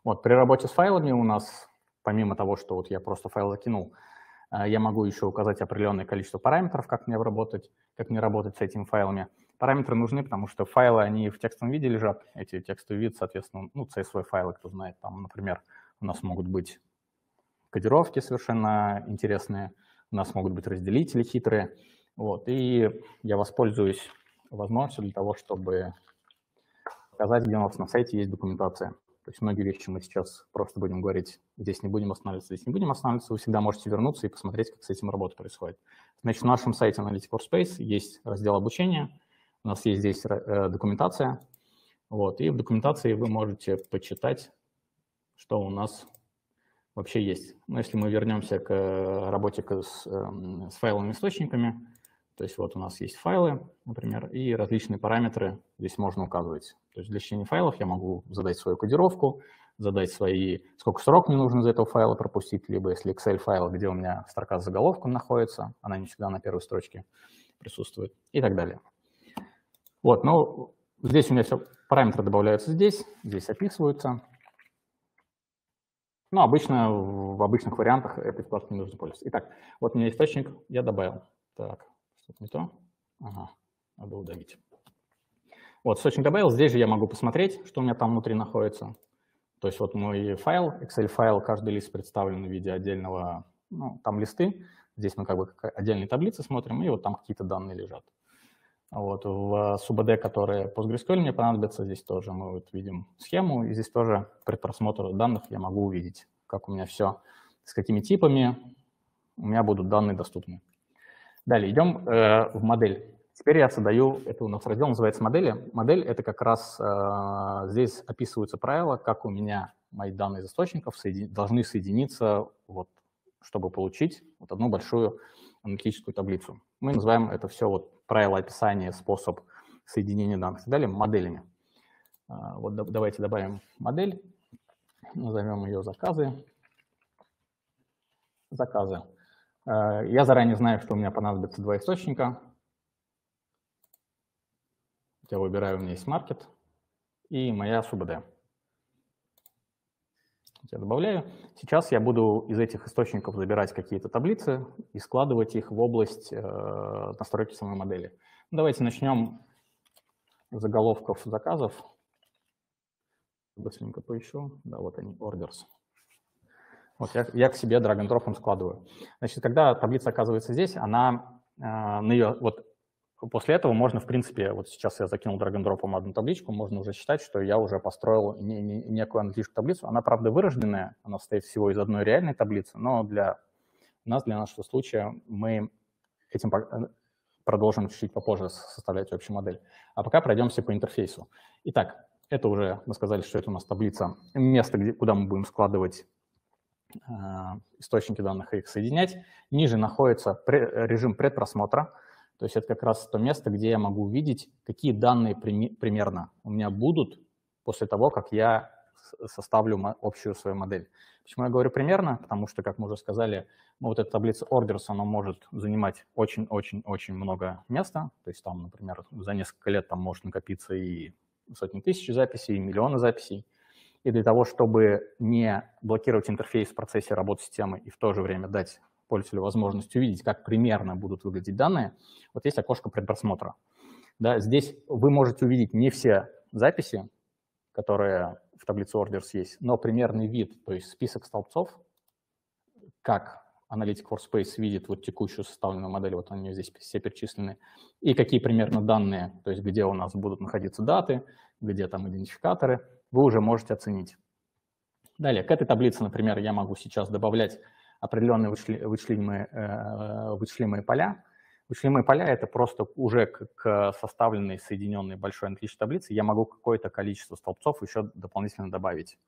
Вот, при работе с файлами у нас, помимо того, что вот я просто файл закинул, э, я могу еще указать определенное количество параметров, как мне работать, как мне работать с этими файлами. Параметры нужны, потому что файлы, они в текстовом виде лежат. Эти текстовый вид, соответственно, ну, CSV файлы, кто знает, там, например, у нас могут быть кодировки совершенно интересные, у нас могут быть разделители хитрые. Вот, и я воспользуюсь возможностью для того, чтобы показать, где у нас на сайте есть документация. То есть многие вещи мы сейчас просто будем говорить, здесь не будем останавливаться, здесь не будем останавливаться. Вы всегда можете вернуться и посмотреть, как с этим работа происходит. Значит, на нашем сайте Analytic Workspace есть раздел обучения, у нас есть здесь э, документация, вот, и в документации вы можете почитать, что у нас вообще есть. Но если мы вернемся к работе с, эм, с файловыми источниками, То есть вот у нас есть файлы, например, и различные параметры здесь можно указывать. То есть для чтения файлов я могу задать свою кодировку, задать свои, сколько срок мне нужно из этого файла пропустить, либо если Excel файл, где у меня строка с заголовком находится, она не всегда на первой строчке присутствует и так далее. Вот, ну, здесь у меня все, параметры добавляются здесь, здесь описываются. Ну, обычно в обычных вариантах этой вкладкой не нужно пользоваться. Итак, вот у меня источник, я добавил. Так, что-то не то. Ага, надо удалить. Вот, источник добавил. Здесь же я могу посмотреть, что у меня там внутри находится. То есть вот мой файл, Excel-файл, каждый лист представлен в виде отдельного, ну, там листы. Здесь мы как бы отдельные таблицы смотрим, и вот там какие-то данные лежат. Вот в SUBD, которые PostgreSQL мне понадобятся, здесь тоже мы вот видим схему, и здесь тоже при просмотре данных я могу увидеть, как у меня все, с какими типами у меня будут данные доступны. Далее идем э, в модель. Теперь я создаю, это у нас раздел называется модели. Модель — это как раз э, здесь описываются правила, как у меня мои данные из источников соедин... должны соединиться, вот, чтобы получить вот одну большую аналитическую таблицу. Мы называем это все вот правила описания, способ соединения данных далее моделями. Э, вот давайте добавим модель, назовем ее заказы. Заказы. Э, я заранее знаю, что у меня понадобится два источника. Я выбираю, у меня есть маркет и моя СУБД. Я добавляю. Сейчас я буду из этих источников забирать какие-то таблицы и складывать их в область э, настройки самой модели. Давайте начнем с заголовков заказов. Быстренько поищу. Да, вот они, orders. Вот я, я к себе and складываю. Значит, когда таблица оказывается здесь, она э, на ее, вот после этого можно, в принципе, вот сейчас я закинул and одну табличку, можно уже считать, что я уже построил не, не, некую аналитическую таблицу. Она, правда, вырожденная, она состоит всего из одной реальной таблицы, но для нас, для нашего случая, мы этим продолжим чуть-чуть попозже составлять общую модель. А пока пройдемся по интерфейсу. Итак, это уже мы сказали, что это у нас таблица, место, где, куда мы будем складывать источники данных и их соединять. Ниже находится режим предпросмотра, то есть это как раз то место, где я могу увидеть, какие данные примерно у меня будут после того, как я составлю общую свою модель. Почему я говорю примерно? Потому что, как мы уже сказали, ну, вот эта таблица orders, она может занимать очень-очень-очень много места. То есть там, например, за несколько лет там может накопиться и сотни тысяч записей, и миллионы записей. И для того, чтобы не блокировать интерфейс в процессе работы системы и в то же время дать пользователю возможность увидеть, как примерно будут выглядеть данные, вот есть окошко предпросмотра. Да, здесь вы можете увидеть не все записи, которые в таблице Orders есть, но примерный вид, то есть список столбцов, как Analytic Workspace видит вот текущую составленную модель, вот они здесь все перечислены, и какие примерно данные, то есть где у нас будут находиться даты, где там идентификаторы, вы уже можете оценить. Далее, к этой таблице, например, я могу сейчас добавлять определенные вычли, вычислимые, э, вычислимые поля. Вычислимые поля — это просто уже к, составленной, соединенной большой аналитической таблице я могу какое-то количество столбцов еще дополнительно добавить.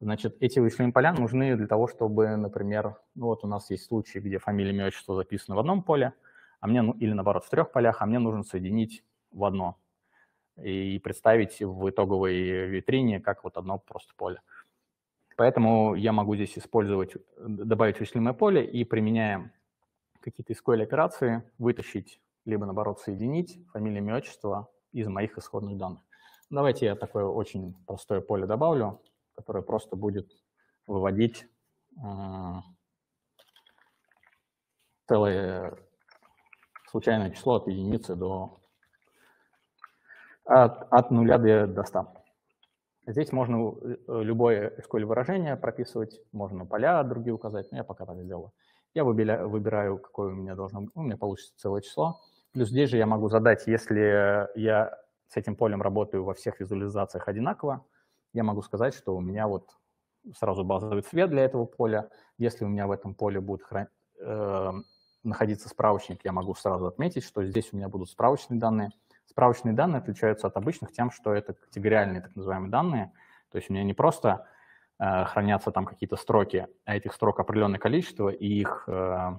Значит, эти вычислимые поля нужны для того, чтобы, например, ну вот у нас есть случаи, где фамилия, имя, отчество записаны в одном поле, а мне, ну, или наоборот, в трех полях, а мне нужно соединить в одно и представить в итоговой витрине как вот одно просто поле. Поэтому я могу здесь использовать, добавить вычислимое поле и, применяя какие-то SQL операции, вытащить, либо, наоборот, соединить фамилия, имя, отчество из моих исходных данных. Давайте я такое очень простое поле добавлю, которое просто будет выводить э, целое случайное число от единицы до от, от 0 до, до 100. Здесь можно э, любое SQL-выражение прописывать, можно поля другие указать, но я пока так сделаю. Я выбираю, выбираю, какое у меня должно быть, у меня получится целое число. Плюс здесь же я могу задать, если я с этим полем работаю во всех визуализациях одинаково, я могу сказать, что у меня вот сразу базовый цвет для этого поля. Если у меня в этом поле будет хран... э, находиться справочник, я могу сразу отметить, что здесь у меня будут справочные данные. Справочные данные отличаются от обычных тем, что это категориальные так называемые данные. То есть у меня не просто э, хранятся там какие-то строки, а этих строк определенное количество, и их э,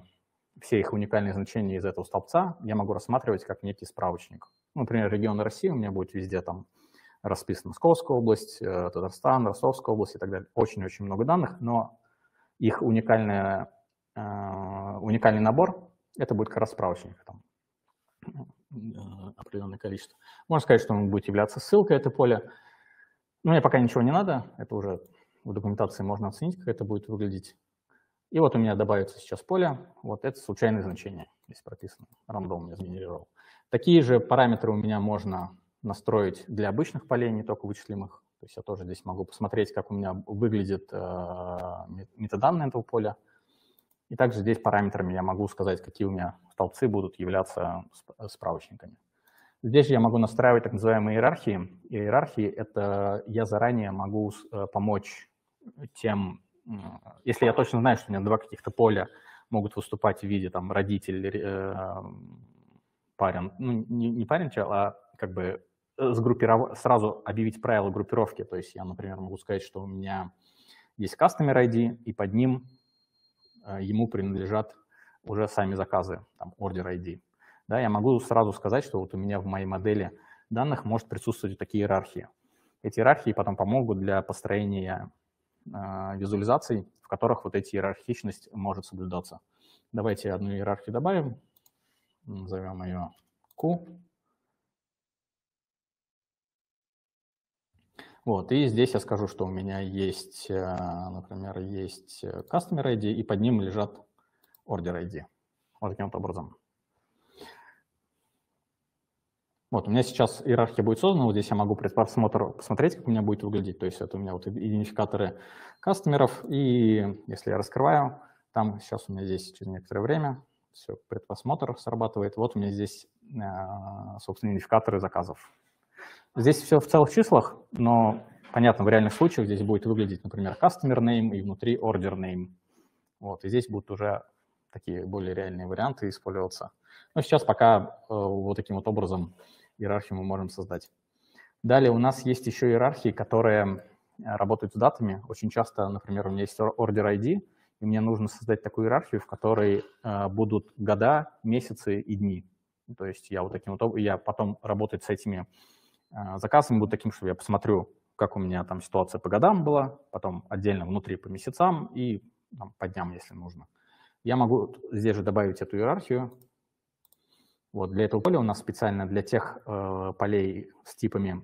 все их уникальные значения из этого столбца я могу рассматривать как некий справочник. Ну, например, регион России у меня будет везде там расписана Московская область, э, Татарстан, Ростовская область и так далее. Очень-очень много данных, но их уникальная, э, уникальный набор – это будет как раз справочник. Там, определенное количество. Можно сказать, что он будет являться ссылкой, это поле. Но мне пока ничего не надо, это уже в документации можно оценить, как это будет выглядеть. И вот у меня добавится сейчас поле, вот это случайное значение, здесь прописано, рандом я сгенерировал. Такие же параметры у меня можно настроить для обычных полей, не только вычислимых. То есть я тоже здесь могу посмотреть, как у меня выглядит э, метаданные этого поля. И также здесь параметрами я могу сказать, какие у меня столбцы будут являться справочниками. Здесь же я могу настраивать так называемые иерархии. Иерархии — это я заранее могу э, помочь тем если я точно знаю, что у меня два каких-то поля могут выступать в виде там родитель, э, парень, ну не, не парень, а как бы э, сгруппировать, сразу объявить правила группировки. То есть я, например, могу сказать, что у меня есть customer ID, и под ним ему принадлежат уже сами заказы, там, order ID. Да, я могу сразу сказать, что вот у меня в моей модели данных может присутствовать такие иерархии. Эти иерархии потом помогут для построения а, визуализаций, в которых вот эти иерархичность может соблюдаться. Давайте одну иерархию добавим, назовем ее Q. Вот, и здесь я скажу, что у меня есть, а, например, есть Customer ID, и под ним лежат Order ID. Вот таким вот образом. Вот, у меня сейчас иерархия будет создана, вот здесь я могу предпросмотр посмотреть, как у меня будет выглядеть. То есть это у меня вот идентификаторы кастомеров, и если я раскрываю, там сейчас у меня здесь через некоторое время все, предпросмотр срабатывает. Вот у меня здесь, э, собственно, идентификаторы заказов. Здесь все в целых числах, но, понятно, в реальных случаях здесь будет выглядеть, например, customer name и внутри order name. Вот, и здесь будут уже такие более реальные варианты использоваться. Но сейчас пока э, вот таким вот образом иерархию мы можем создать. Далее у нас есть еще иерархии, которые э, работают с датами. Очень часто, например, у меня есть order ID, и мне нужно создать такую иерархию, в которой э, будут года, месяцы и дни. То есть я вот таким вот, я потом работать с этими э, заказами буду таким, что я посмотрю, как у меня там ситуация по годам была, потом отдельно внутри по месяцам и там, по дням, если нужно. Я могу здесь же добавить эту иерархию, вот для этого поля у нас специально для тех э, полей с типами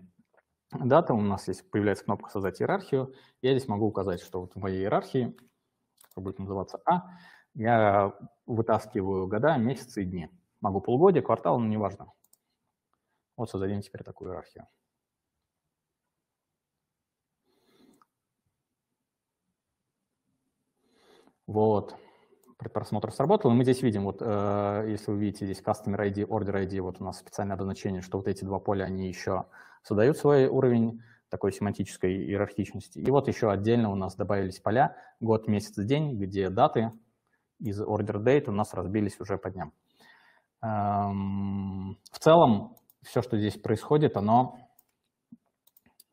дата у нас здесь появляется кнопка «Создать иерархию». Я здесь могу указать, что вот в моей иерархии, которая будет называться А, я вытаскиваю года, месяцы и дни. Могу полгодия, квартал, но неважно. Вот создадим теперь такую иерархию. Вот предпросмотр сработал. И мы здесь видим, вот э, если вы видите здесь Customer ID, Order ID, вот у нас специальное обозначение, что вот эти два поля, они еще создают свой уровень такой семантической иерархичности. И вот еще отдельно у нас добавились поля год, месяц, день, где даты из order date у нас разбились уже по дням. Эм, в целом, все, что здесь происходит, оно,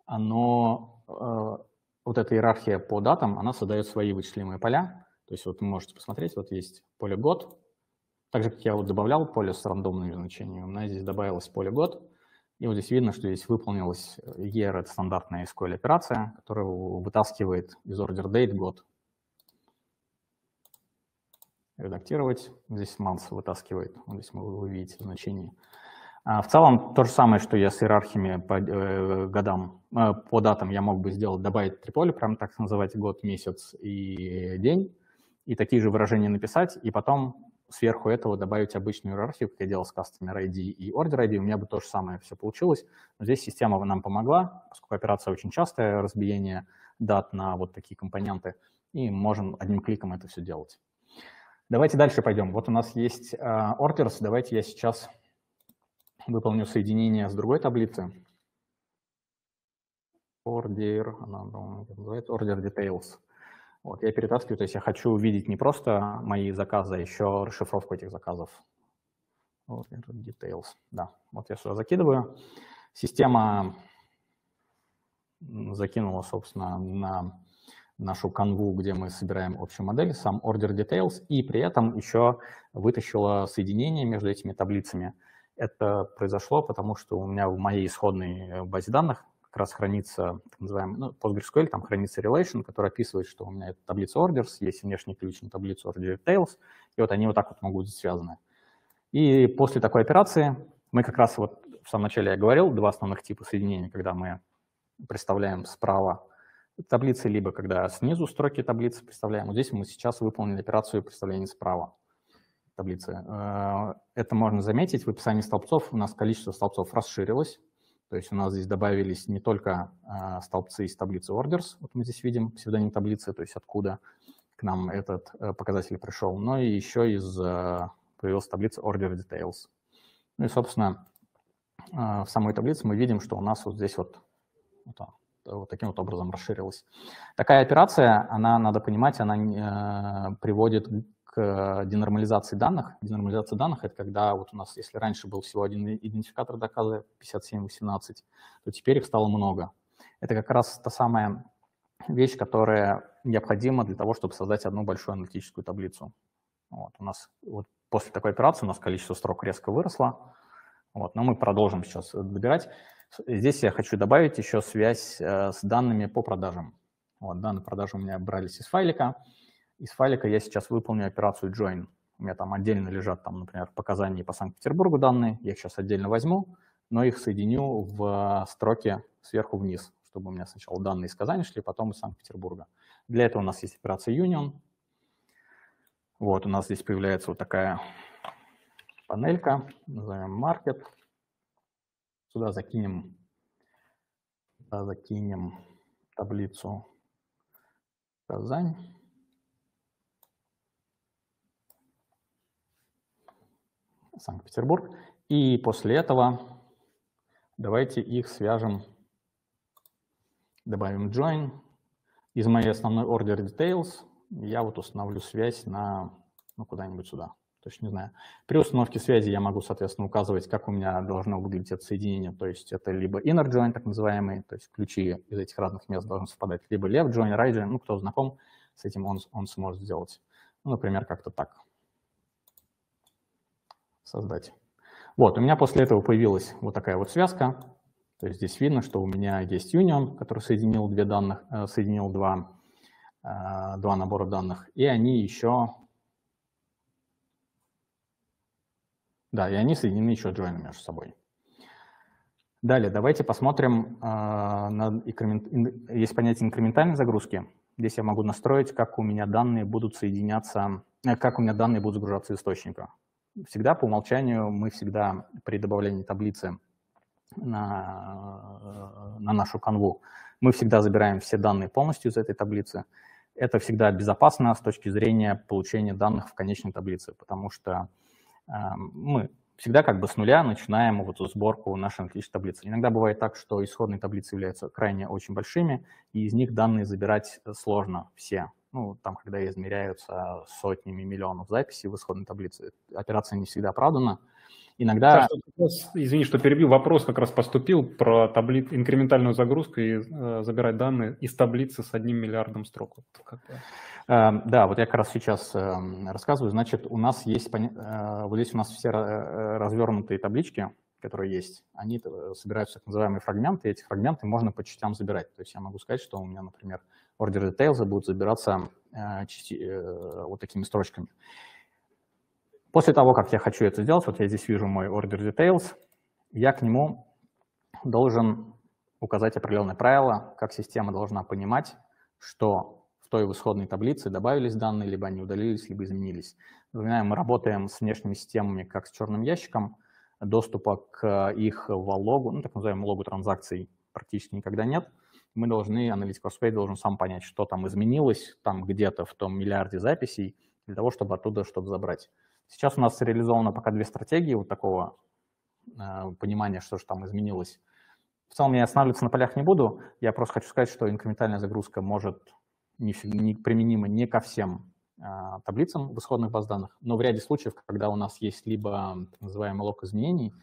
оно э, вот эта иерархия по датам, она создает свои вычислимые поля, то есть вот вы можете посмотреть, вот есть поле год. Так же, как я вот добавлял поле с рандомными значениями, у меня здесь добавилось поле год. И вот здесь видно, что здесь выполнилась year, это стандартная SQL операция, которая вытаскивает из order date год. Редактировать. Здесь month вытаскивает. Вот здесь вы видите значение. А в целом то же самое, что я с иерархиями по э, годам, э, по датам я мог бы сделать, добавить три поля, прям так называть год, месяц и день и такие же выражения написать, и потом сверху этого добавить обычную иерархию, как я делал с Customer ID и Order ID, у меня бы то же самое все получилось. Но здесь система нам помогла, поскольку операция очень частая, разбиение дат на вот такие компоненты, и можем одним кликом это все делать. Давайте дальше пойдем. Вот у нас есть uh, orders. Давайте я сейчас выполню соединение с другой таблицы. Order, она называется Order Details. Вот, я перетаскиваю, то есть я хочу увидеть не просто мои заказы, а еще расшифровку этих заказов. Вот, details, да. Вот я сюда закидываю. Система закинула, собственно, на нашу канву, где мы собираем общую модель, сам order details, и при этом еще вытащила соединение между этими таблицами. Это произошло, потому что у меня в моей исходной э, базе данных как раз хранится, так называемый, ну, PostgreSQL, там хранится relation, который описывает, что у меня это таблица orders, есть внешний ключ на таблицу order details, и вот они вот так вот могут быть связаны. И после такой операции мы как раз вот в самом начале я говорил, два основных типа соединений, когда мы представляем справа таблицы, либо когда снизу строки таблицы представляем. Вот здесь мы сейчас выполнили операцию представления справа таблицы. Э, это можно заметить в описании столбцов. У нас количество столбцов расширилось. То есть у нас здесь добавились не только э, столбцы из таблицы orders, вот мы здесь видим псевдоним таблицы, то есть откуда к нам этот э, показатель пришел, но и еще из появилась таблица order details. Ну и, собственно, в самой таблице мы видим, что у нас вот здесь вот, вот, вот таким вот образом расширилась. Такая операция, она, надо понимать, она приводит к денормализации данных. Денормализация данных — это когда вот у нас, если раньше был всего один идентификатор доказа 57-18, то теперь их стало много. Это как раз та самая вещь, которая необходима для того, чтобы создать одну большую аналитическую таблицу. Вот, у нас вот после такой операции у нас количество строк резко выросло, вот, но мы продолжим сейчас добирать. Здесь я хочу добавить еще связь э, с данными по продажам. Вот, данные продажи у меня брались из файлика. Из файлика я сейчас выполню операцию join. У меня там отдельно лежат, там, например, показания по Санкт-Петербургу данные. Я их сейчас отдельно возьму, но их соединю в строке сверху вниз, чтобы у меня сначала данные из Казани шли, потом из Санкт-Петербурга. Для этого у нас есть операция union. Вот, у нас здесь появляется вот такая панелька, назовем market. Сюда закинем, сюда закинем таблицу Казань. Санкт-Петербург. И после этого давайте их свяжем, добавим join. Из моей основной order details я вот установлю связь на, ну, куда-нибудь сюда. Точно не знаю. При установке связи я могу, соответственно, указывать, как у меня должно выглядеть это соединение. То есть это либо inner join, так называемый, то есть ключи из этих разных мест должны совпадать, либо left join, right join. Ну, кто знаком с этим, он, он сможет сделать. Ну, например, как-то так создать. Вот, у меня после этого появилась вот такая вот связка. То есть здесь видно, что у меня есть union, который соединил, две данных, э, соединил два, э, два набора данных, и они еще... Да, и они соединены еще join между собой. Далее, давайте посмотрим э, на инкремент... Есть понятие инкрементальной загрузки. Здесь я могу настроить, как у меня данные будут соединяться, как у меня данные будут загружаться из источника всегда по умолчанию мы всегда при добавлении таблицы на, на нашу канву, мы всегда забираем все данные полностью из этой таблицы. Это всегда безопасно с точки зрения получения данных в конечной таблице, потому что э, мы всегда как бы с нуля начинаем вот сборку нашей аналитической таблицы. Иногда бывает так, что исходные таблицы являются крайне очень большими, и из них данные забирать сложно все ну, там, когда измеряются сотнями миллионов записей в исходной таблице, операция не всегда оправдана. Иногда... Сейчас, извини, что перебил, вопрос как раз поступил про табли... инкрементальную загрузку и э, забирать данные из таблицы с одним миллиардом строк. Вот как э, да, вот я как раз сейчас э, рассказываю. Значит, у нас есть, э, вот здесь у нас все э, развернутые таблички, которые есть, они э, собираются так называемые фрагменты, и эти фрагменты можно по частям забирать. То есть я могу сказать, что у меня, например, order details будут забираться э, э, вот такими строчками. После того, как я хочу это сделать, вот я здесь вижу мой order details, я к нему должен указать определенное правило, как система должна понимать, что в той исходной таблице добавились данные, либо они удалились, либо изменились. Напоминаю, мы работаем с внешними системами как с черным ящиком, доступа к их логу, ну, так называемому логу транзакций практически никогда нет – мы должны, аналитик Workspace должен сам понять, что там изменилось, там где-то в том миллиарде записей, для того, чтобы оттуда что-то забрать. Сейчас у нас реализовано пока две стратегии вот такого э, понимания, что же там изменилось. В целом я останавливаться на полях не буду, я просто хочу сказать, что инкрементальная загрузка может не, не применима не ко всем э, таблицам в исходных баз данных, но в ряде случаев, когда у нас есть либо так называемый лог изменений,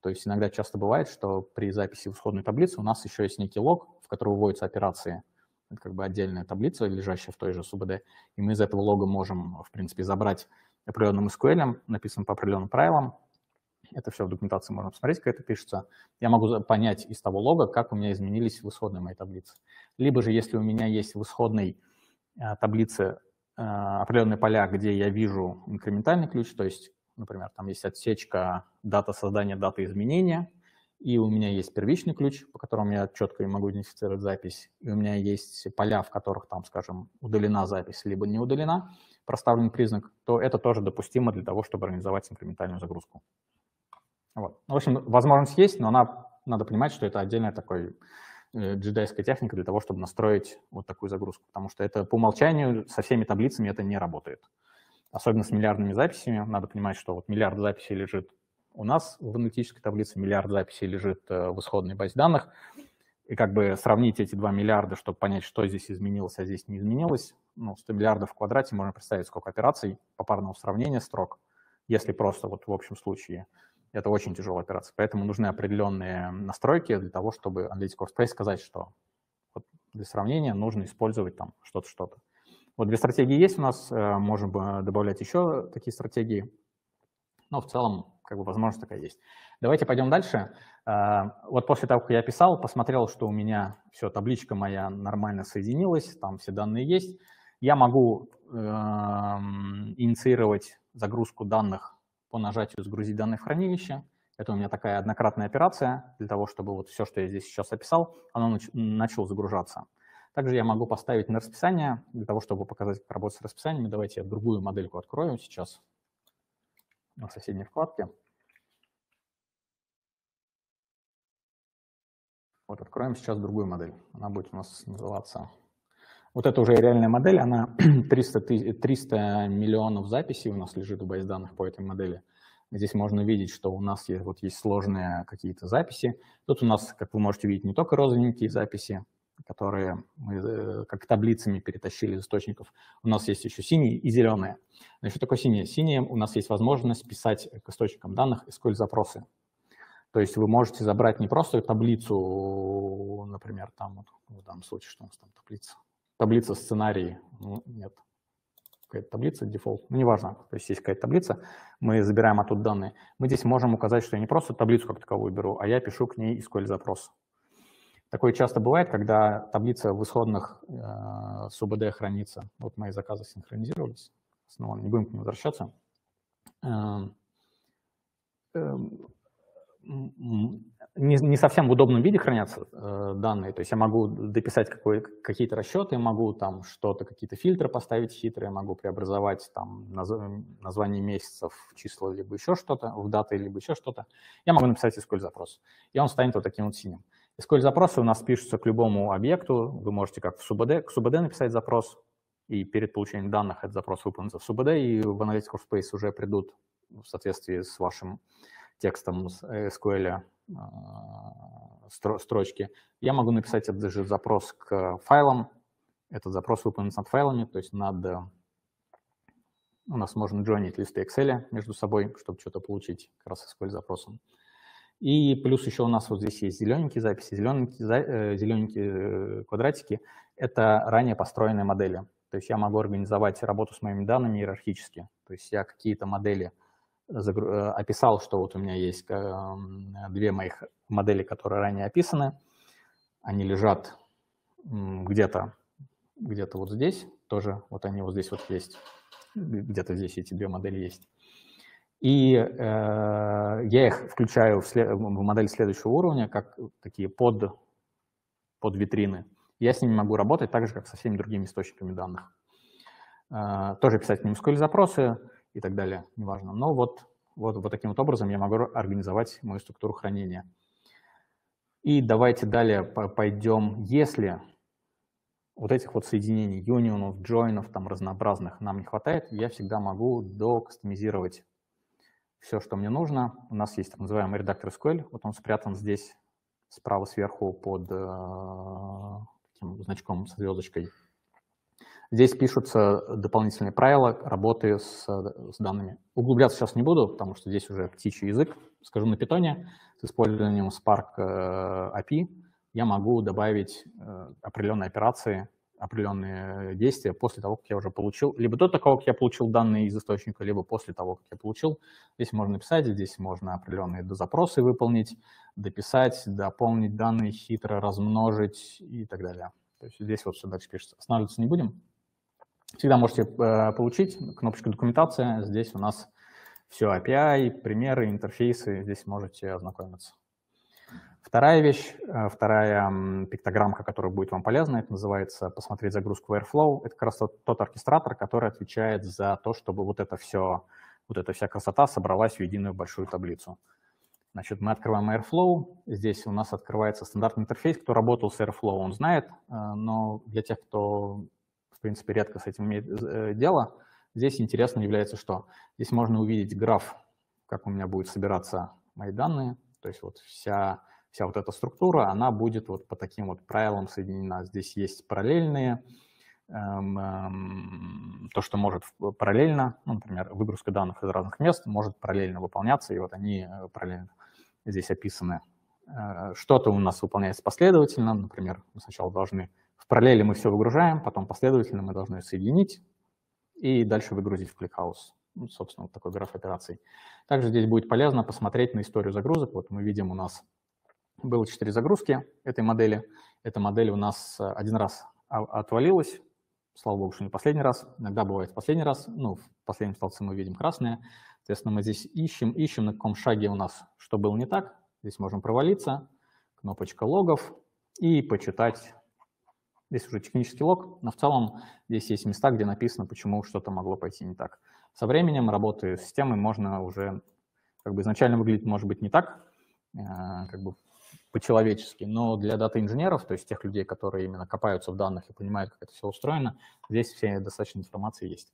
то есть иногда часто бывает, что при записи в исходную таблицу у нас еще есть некий лог, в который выводятся операции. это как бы отдельная таблица, лежащая в той же СУБД, и мы из этого лога можем, в принципе, забрать определенным SQL, написанным по определенным правилам, это все в документации можно посмотреть, как это пишется. Я могу понять из того лога, как у меня изменились в исходной моей таблице. Либо же, если у меня есть в исходной э, таблице э, определенные поля, где я вижу инкрементальный ключ, то есть, например, там есть отсечка дата создания, дата изменения, и у меня есть первичный ключ, по которому я четко могу идентифицировать запись, и у меня есть поля, в которых там, скажем, удалена запись, либо не удалена, проставлен признак, то это тоже допустимо для того, чтобы организовать инкрементальную загрузку. Вот. В общем, возможность есть, но она, надо понимать, что это отдельная такой джедайская техника для того, чтобы настроить вот такую загрузку, потому что это по умолчанию со всеми таблицами это не работает. Особенно с миллиардными записями. Надо понимать, что вот миллиард записей лежит у нас в аналитической таблице, миллиард записей лежит э, в исходной базе данных. И как бы сравнить эти 2 миллиарда, чтобы понять, что здесь изменилось, а здесь не изменилось. Ну, 100 миллиардов в квадрате можно представить, сколько операций попарного сравнения строк, если просто вот в общем случае – это очень тяжелая операция. Поэтому нужны определенные настройки для того, чтобы Analytic Workspace сказать, что вот для сравнения нужно использовать там что-то, что-то. Вот две стратегии есть у нас, э, можем добавлять еще такие стратегии, но в целом как бы возможность такая есть. Давайте пойдем дальше. Э, вот после того, как я писал, посмотрел, что у меня все, табличка моя нормально соединилась, там все данные есть. Я могу э, инициировать загрузку данных по нажатию «Сгрузить данные в хранилище». Это у меня такая однократная операция для того, чтобы вот все, что я здесь сейчас описал, оно нач начало загружаться. Также я могу поставить на расписание, для того, чтобы показать, как работать с расписаниями. Давайте я другую модельку открою сейчас на соседней вкладке. Вот откроем сейчас другую модель. Она будет у нас называться вот это уже реальная модель, она 300, 300 миллионов записей у нас лежит в базе данных по этой модели. Здесь можно видеть, что у нас есть, вот есть сложные какие-то записи. Тут у нас, как вы можете видеть, не только розовенькие записи, которые мы э, как таблицами перетащили из источников. У нас есть еще синие и зеленые. Но что такое синие? Синие у нас есть возможность писать к источникам данных SQL-запросы. То есть вы можете забрать не просто таблицу, например, там, вот, в данном случае, что у нас там таблица, таблица сценарий, ну, нет, какая-то таблица, дефолт, ну, неважно, то есть есть какая-то таблица, мы забираем оттуда данные. Мы здесь можем указать, что я не просто таблицу как таковую беру, а я пишу к ней SQL-запрос. Такое часто бывает, когда таблица в исходных э, СУБД хранится. Вот мои заказы синхронизировались. Снова не будем к ним возвращаться. Э, э, не, не совсем в удобном виде хранятся э, данные. То есть я могу дописать какие-то расчеты, могу там что-то, какие-то фильтры поставить хитрые, могу преобразовать там наз, название месяцев, числа, либо еще что-то, в даты, либо еще что-то. Я могу написать SQL-запрос, и он станет вот таким вот синим. SQL-запросы у нас пишутся к любому объекту. Вы можете как в SUBD, к SUBD написать запрос, и перед получением данных этот запрос выполнится в SUBD, и в Analytics Workspace уже придут в соответствии с вашим текстом SQL а, строчки, я могу написать этот же запрос к файлам. Этот запрос выполнится над файлами, то есть над... У нас можно джойнить листы Excel между собой, чтобы что-то получить как раз SQL запросом. И плюс еще у нас вот здесь есть зелененькие записи, зелененькие, зелененькие э, квадратики. Это ранее построенные модели. То есть я могу организовать работу с моими данными иерархически. То есть я какие-то модели Э, описал, что вот у меня есть две моих модели, которые ранее описаны. Они лежат где-то где, -то, вот здесь тоже. Вот они вот здесь вот есть. Где-то здесь эти две модели есть. И э, я их включаю в, след, в модель следующего уровня, как такие под, под витрины. Я с ними могу работать так же, как со всеми другими источниками данных. Э, тоже писать к ним SQL-запросы, и так далее, неважно. Но вот, вот, вот таким вот образом я могу организовать мою структуру хранения. И давайте далее пойдем, если вот этих вот соединений, юнионов, джойнов, там разнообразных нам не хватает, я всегда могу докастомизировать все, что мне нужно. У нас есть так называемый редактор SQL, вот он спрятан здесь справа сверху под э, таким значком с звездочкой Здесь пишутся дополнительные правила работы с, с данными. Углубляться сейчас не буду, потому что здесь уже птичий язык. Скажу на питоне, с использованием Spark э, API я могу добавить э, определенные операции определенные действия после того, как я уже получил, либо до того, как я получил данные из источника, либо после того, как я получил. Здесь можно написать, здесь можно определенные запросы выполнить, дописать, дополнить данные, хитро размножить и так далее. То есть здесь вот все дальше пишется. Останавливаться не будем. Всегда можете э, получить кнопочку документация. Здесь у нас все API, примеры, интерфейсы. Здесь можете ознакомиться. Вторая вещь, э, вторая пиктограммка, которая будет вам полезна, это называется посмотреть загрузку Airflow. Это как раз тот, тот оркестратор, который отвечает за то, чтобы вот это все, вот эта вся красота собралась в единую большую таблицу. Значит, мы открываем Airflow. Здесь у нас открывается стандартный интерфейс. Кто работал с Airflow, он знает, э, но для тех, кто, в принципе, редко с этим имеет э, дело, здесь интересно является что? Здесь можно увидеть граф, как у меня будет собираться мои данные. То есть вот вся вся вот эта структура, она будет вот по таким вот правилам соединена. Здесь есть параллельные, эм, эм, то, что может параллельно, ну, например, выгрузка данных из разных мест может параллельно выполняться, и вот они э, параллельно здесь описаны. Э, что-то у нас выполняется последовательно, например, мы сначала должны в параллели мы все выгружаем, потом последовательно мы должны соединить и дальше выгрузить в ClickHouse. Ну, собственно, вот такой граф операций. Также здесь будет полезно посмотреть на историю загрузок. Вот мы видим у нас было четыре загрузки этой модели. Эта модель у нас э, один раз отвалилась, слава богу, что не последний раз. Иногда бывает последний раз. Ну, в последнем столбце мы видим красное. Соответственно, мы здесь ищем, ищем, на каком шаге у нас что было не так. Здесь можем провалиться, кнопочка логов и почитать. Здесь уже технический лог, но в целом здесь есть места, где написано, почему что-то могло пойти не так. Со временем работы с системой можно уже, как бы изначально выглядит, может быть, не так, э, как бы по-человечески, но для дата-инженеров, то есть тех людей, которые именно копаются в данных и понимают, как это все устроено, здесь все достаточно информации есть.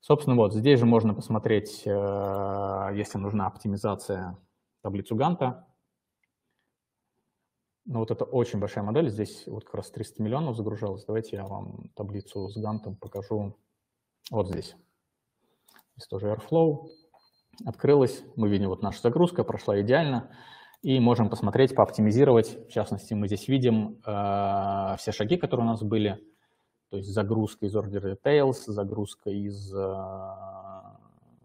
Собственно, вот здесь же можно посмотреть, э, если нужна оптимизация, таблицу Ганта. Ну вот это очень большая модель, здесь вот как раз 300 миллионов загружалось. Давайте я вам таблицу с Гантом покажу вот здесь. Здесь тоже Airflow. Открылась, мы видим, вот наша загрузка прошла идеально и можем посмотреть, пооптимизировать. В частности, мы здесь видим э, все шаги, которые у нас были, то есть загрузка из order details, загрузка из э,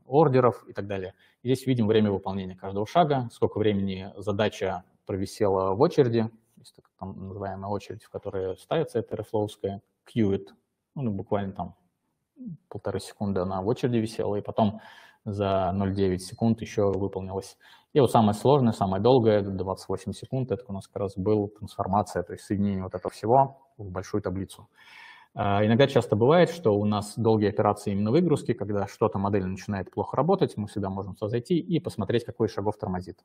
ордеров и так далее. И здесь видим время выполнения каждого шага, сколько времени задача провисела в очереди, есть так называемая очередь, в которой ставится эта рефлоуская, queued, ну, буквально там полторы секунды она в очереди висела, и потом за 0,9 секунд еще выполнилось. И вот самое сложное, самое долгое, 28 секунд, это у нас как раз был трансформация, то есть соединение вот этого всего в большую таблицу. А, иногда часто бывает, что у нас долгие операции именно выгрузки, когда что-то модель начинает плохо работать, мы всегда можем туда зайти и посмотреть, какой шагов тормозит.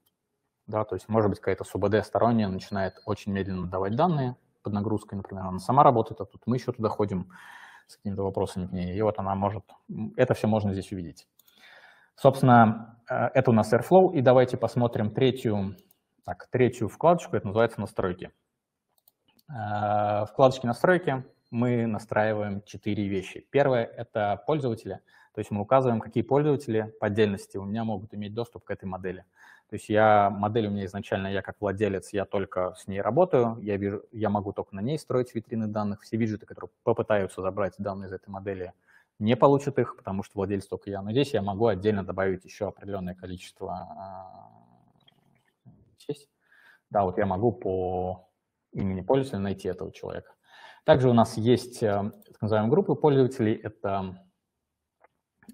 Да, то есть может быть какая-то СУБД сторонняя начинает очень медленно давать данные под нагрузкой, например, она сама работает, а тут мы еще туда ходим с какими-то вопросами к ней, и вот она может, это все можно здесь увидеть. Собственно, э, это у нас Airflow, и давайте посмотрим третью, так, третью вкладочку, это называется настройки. Э, вкладочки настройки мы настраиваем четыре вещи. Первое – это пользователи, то есть мы указываем, какие пользователи по отдельности у меня могут иметь доступ к этой модели. То есть я, модель у меня изначально, я как владелец, я только с ней работаю, я, вижу, я могу только на ней строить витрины данных. Все виджеты, которые попытаются забрать данные из этой модели – не получит их, потому что владелец только я. Но здесь я могу отдельно добавить еще определенное количество здесь. Да, вот я могу по имени пользователя найти этого человека. Также у нас есть э, так называемые группы пользователей. Это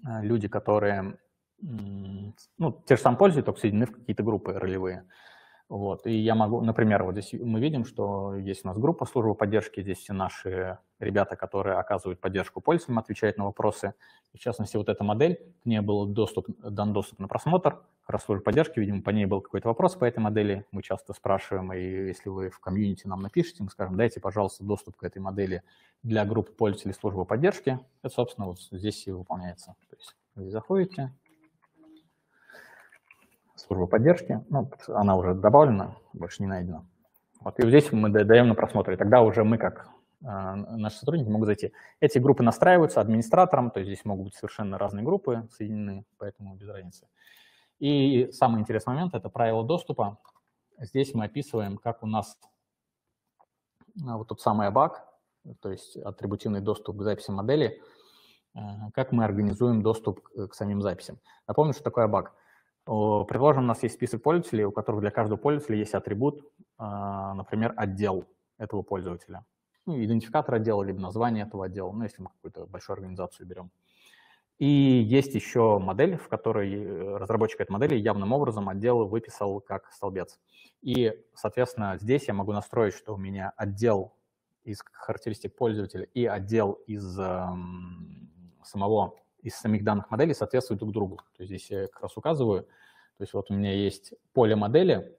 э, люди, которые, ну, те же самые пользователи, только соединены в какие-то группы ролевые. Вот. И я могу, например, вот здесь мы видим, что есть у нас группа службы поддержки, здесь все наши ребята, которые оказывают поддержку пользователям, отвечают на вопросы. И в частности, вот эта модель, к ней был доступ, дан доступ на просмотр, раз службы поддержки, видимо, по ней был какой-то вопрос по этой модели, мы часто спрашиваем, и если вы в комьюнити нам напишите, мы скажем, дайте, пожалуйста, доступ к этой модели для группы пользователей службы поддержки. Это, собственно, вот здесь и выполняется. То есть вы заходите, служба поддержки. Ну, она уже добавлена, больше не найдена. Вот, и здесь мы даем на просмотр, и тогда уже мы, как э, наши сотрудники, могут зайти. Эти группы настраиваются администратором, то есть здесь могут быть совершенно разные группы соединены, поэтому без разницы. И самый интересный момент – это правила доступа. Здесь мы описываем, как у нас вот тот самый баг, то есть атрибутивный доступ к записи модели, как мы организуем доступ к самим записям. Напомню, что такое баг. Предположим, у нас есть список пользователей, у которых для каждого пользователя есть атрибут, например, отдел этого пользователя. Ну, идентификатор отдела, либо название этого отдела, ну, если мы какую-то большую организацию берем. И есть еще модель, в которой э, разработчик этой модели явным образом отдел выписал как столбец. И, соответственно, здесь я могу настроить, что у меня отдел из характеристик пользователя и отдел из эм, самого, из самих данных моделей соответствуют друг другу. То есть здесь я как раз указываю, то есть вот у меня есть поле модели,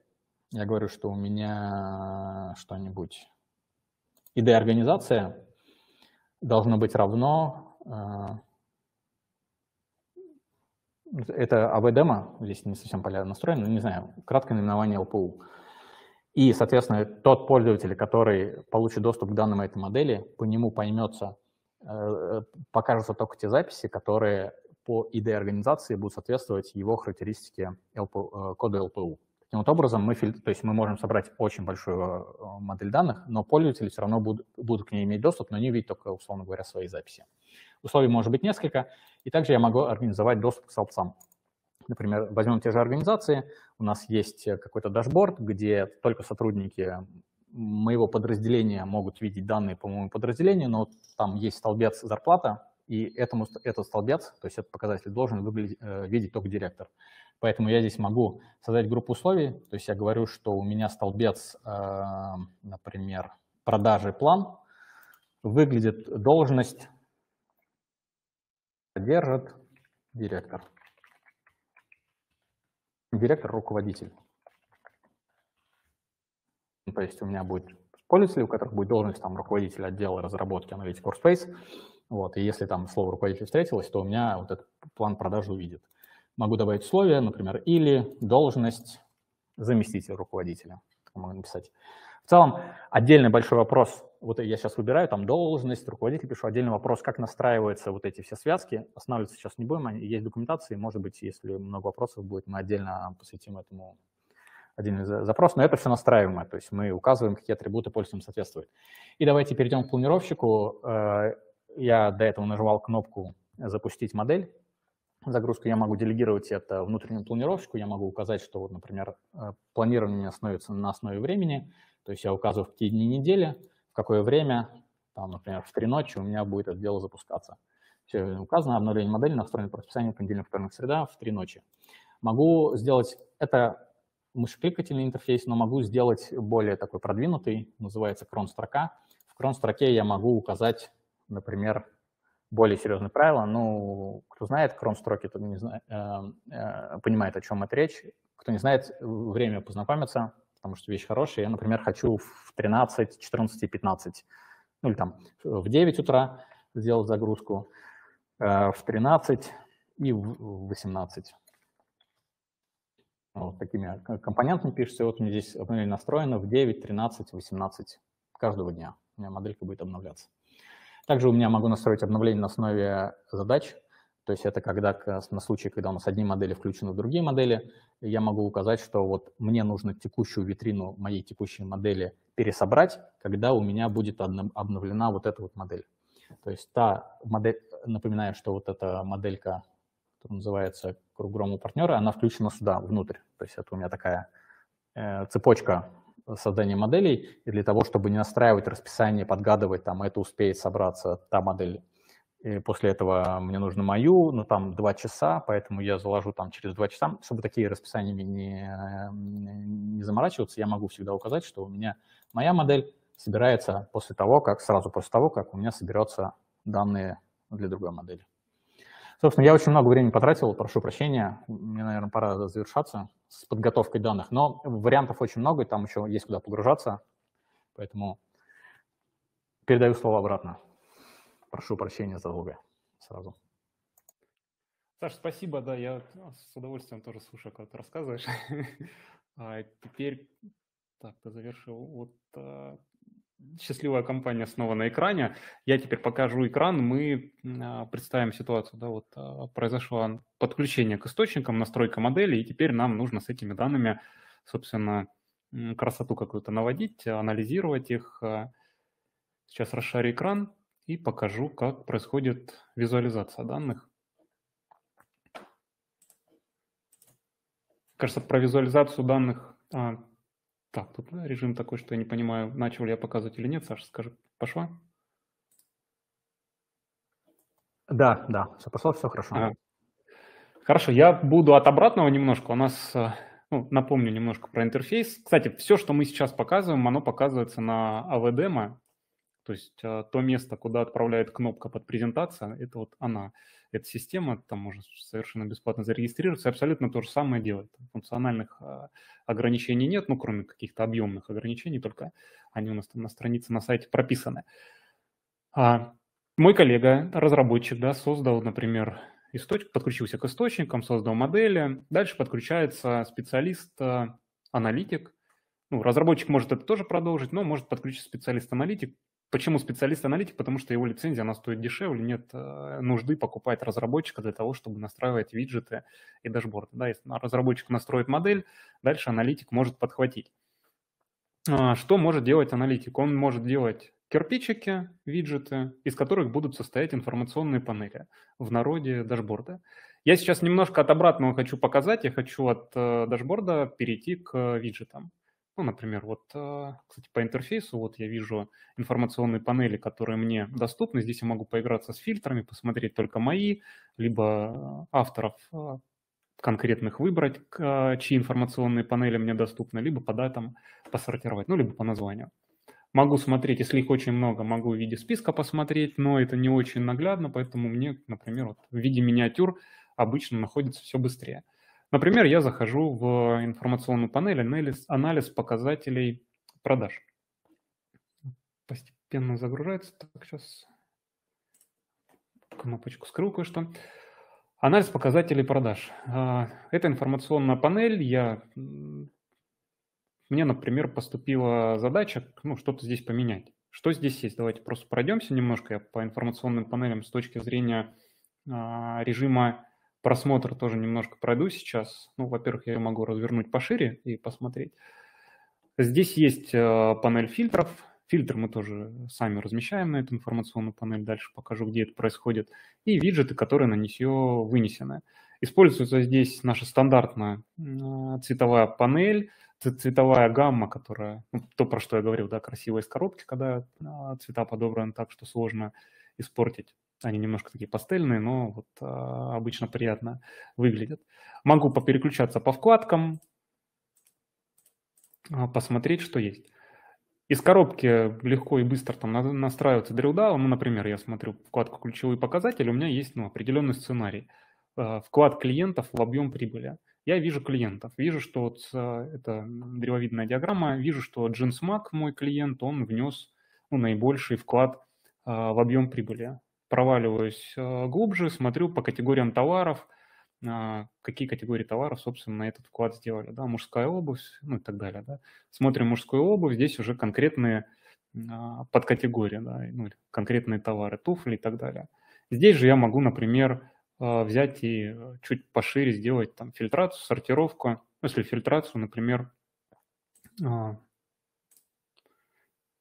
я говорю, что у меня что-нибудь ID-организация должно быть равно э, это AV-демо, здесь не совсем поля настроено, не знаю, краткое наименование LPU. И, соответственно, тот пользователь, который получит доступ к данным этой модели, по нему поймется, покажутся только те записи, которые по ID-организации будут соответствовать его характеристике LPU, э, кода LPU. Таким вот образом, мы, то есть мы можем собрать очень большую э, модель данных, но пользователи все равно будут, будут к ней иметь доступ, но они увидят только, условно говоря, свои записи. Условий может быть несколько, и также я могу организовать доступ к столбцам. Например, возьмем те же организации, у нас есть какой-то дашборд, где только сотрудники моего подразделения могут видеть данные по моему подразделению, но там есть столбец зарплата, и этому, этот столбец, то есть этот показатель должен выглядеть, э, видеть только директор. Поэтому я здесь могу создать группу условий, то есть я говорю, что у меня столбец, э, например, продажи план, выглядит должность содержит директор. Директор – руководитель. То есть у меня будет пользователи, у которых будет должность там руководитель отдела разработки Analytics Workspace. Вот, и если там слово руководитель встретилось, то у меня вот этот план продажи увидит. Могу добавить условия, например, или должность заместителя руководителя. Могу написать. В целом, отдельный большой вопрос, вот я сейчас выбираю там должность, руководитель пишу, отдельный вопрос, как настраиваются вот эти все связки. Останавливаться сейчас не будем, есть документации, может быть, если много вопросов будет, мы отдельно посвятим этому отдельный запрос, но это все настраиваемо, то есть мы указываем, какие атрибуты пользователям соответствуют. И давайте перейдем к планировщику. Э, я до этого нажимал кнопку «Запустить модель», загрузку, я могу делегировать это внутреннему планировщику, я могу указать, что, вот, например, э, планирование основывается на основе времени, то есть я указываю, в какие дни недели, в какое время, там, например, в три ночи у меня будет это дело запускаться. Все указано, обновление модели настроено по расписанию понедельник, вторник, среда в три ночи. Могу сделать, это мышекликательный интерфейс, но могу сделать более такой продвинутый, называется крон-строка. В крон-строке я могу указать, например, более серьезные правила. Ну, кто знает крон-строки, тот не знает, э, э, понимает, о чем это речь. Кто не знает, время познакомиться, потому что вещь хорошая. Я, например, хочу в 13, 14 и 15, ну или там в 9 утра сделать загрузку, э, в 13 и в 18. Вот такими компонентами пишется. Вот у меня здесь обновление настроено в 9, 13, 18 каждого дня. У меня моделька будет обновляться. Также у меня могу настроить обновление на основе задач, то есть это когда на случай, когда у нас одни модели включены в другие модели, я могу указать, что вот мне нужно текущую витрину моей текущей модели пересобрать, когда у меня будет обновлена вот эта вот модель. То есть та модель, напоминаю, что вот эта моделька, которая называется кругом у партнера, она включена сюда, внутрь. То есть это у меня такая э, цепочка создания моделей, и для того, чтобы не настраивать расписание, подгадывать, там, это успеет собраться та модель. И после этого мне нужно мою, ну, там, два часа, поэтому я заложу там через два часа, чтобы такие расписаниями не, не заморачиваться, я могу всегда указать, что у меня моя модель собирается после того, как, сразу после того, как у меня соберется данные для другой модели. Собственно, я очень много времени потратил, прошу прощения, мне, наверное, пора завершаться с подготовкой данных, но вариантов очень много, и там еще есть куда погружаться, поэтому передаю слово обратно. Прошу прощения за долго сразу. Саша, спасибо, да, я с удовольствием тоже слушаю, когда ты рассказываешь. А теперь, так, ты завершил, вот а, счастливая компания снова на экране. Я теперь покажу экран, мы а, представим ситуацию. Да, вот а, произошло подключение к источникам, настройка модели, и теперь нам нужно с этими данными, собственно, красоту какую-то наводить, анализировать их. А. Сейчас расшарю экран и покажу, как происходит визуализация данных. Кажется, про визуализацию данных... А, так, тут режим такой, что я не понимаю, начал ли я показывать или нет. Саша, скажи, пошла? Да, да, все пошло, все хорошо. А, хорошо, я буду от обратного немножко. У нас, э, ну, напомню немножко про интерфейс. Кстати, все, что мы сейчас показываем, оно показывается на AVDemo. То есть э, то место, куда отправляет кнопка под презентация, это вот она, эта система, там можно совершенно бесплатно зарегистрироваться, абсолютно то же самое делает. Функциональных э, ограничений нет, ну, кроме каких-то объемных ограничений, только они у нас там на странице на сайте прописаны. А, мой коллега, разработчик, да, создал, например, источник, подключился к источникам, создал модели, дальше подключается специалист-аналитик, ну, разработчик может это тоже продолжить, но может подключить специалист-аналитик, Почему специалист-аналитик? Потому что его лицензия, она стоит дешевле, нет э, нужды покупать разработчика для того, чтобы настраивать виджеты и дашборды. Да, если разработчик настроит модель, дальше аналитик может подхватить. А, что может делать аналитик? Он может делать кирпичики, виджеты, из которых будут состоять информационные панели, в народе дашборды. Я сейчас немножко от обратного хочу показать, я хочу от э, дашборда перейти к виджетам. Ну, например, вот, а, кстати, по интерфейсу вот я вижу информационные панели, которые мне доступны. Здесь я могу поиграться с фильтрами, посмотреть только мои, либо авторов а, конкретных выбрать, чьи информационные панели мне доступны, либо по датам посортировать, ну, либо по названию. Могу смотреть, если их очень много, могу в виде списка посмотреть, но это не очень наглядно, поэтому мне, например, вот в виде миниатюр обычно находится все быстрее. Например, я захожу в информационную панель, анализ, анализ показателей продаж. Постепенно загружается. Так, сейчас кнопочку скрыл кое-что. Анализ показателей продаж. А, это информационная панель. Я, мне, например, поступила задача ну, что-то здесь поменять. Что здесь есть? Давайте просто пройдемся немножко. Я по информационным панелям с точки зрения а, режима просмотр тоже немножко пройду сейчас. Ну, во-первых, я могу развернуть пошире и посмотреть. Здесь есть э, панель фильтров. Фильтр мы тоже сами размещаем на эту информационную панель. Дальше покажу, где это происходит. И виджеты, которые на нее вынесены. Используется здесь наша стандартная э, цветовая панель, цветовая гамма, которая, ну, то, про что я говорил, да, красивая из коробки, когда э, цвета подобраны так, что сложно испортить. Они немножко такие пастельные, но вот а, обычно приятно выглядят. Могу попереключаться по вкладкам, а, посмотреть, что есть. Из коробки легко и быстро там настраиваться дрилдаун. Ну, например, я смотрю вкладку «Ключевые показатели», у меня есть ну, определенный сценарий. А, вклад клиентов в объем прибыли. Я вижу клиентов, вижу, что вот это древовидная диаграмма, вижу, что JinsMac, мой клиент, он внес ну, наибольший вклад в объем прибыли проваливаюсь э, глубже, смотрю по категориям товаров, а, какие категории товаров, собственно, на этот вклад сделали, да, мужская обувь, ну и так далее, да. Смотрим мужскую обувь, здесь уже конкретные а, подкатегории, да, ну, конкретные товары, туфли и так далее. Здесь же я могу, например, а, взять и чуть пошире сделать там фильтрацию, сортировку. Ну, если фильтрацию, например,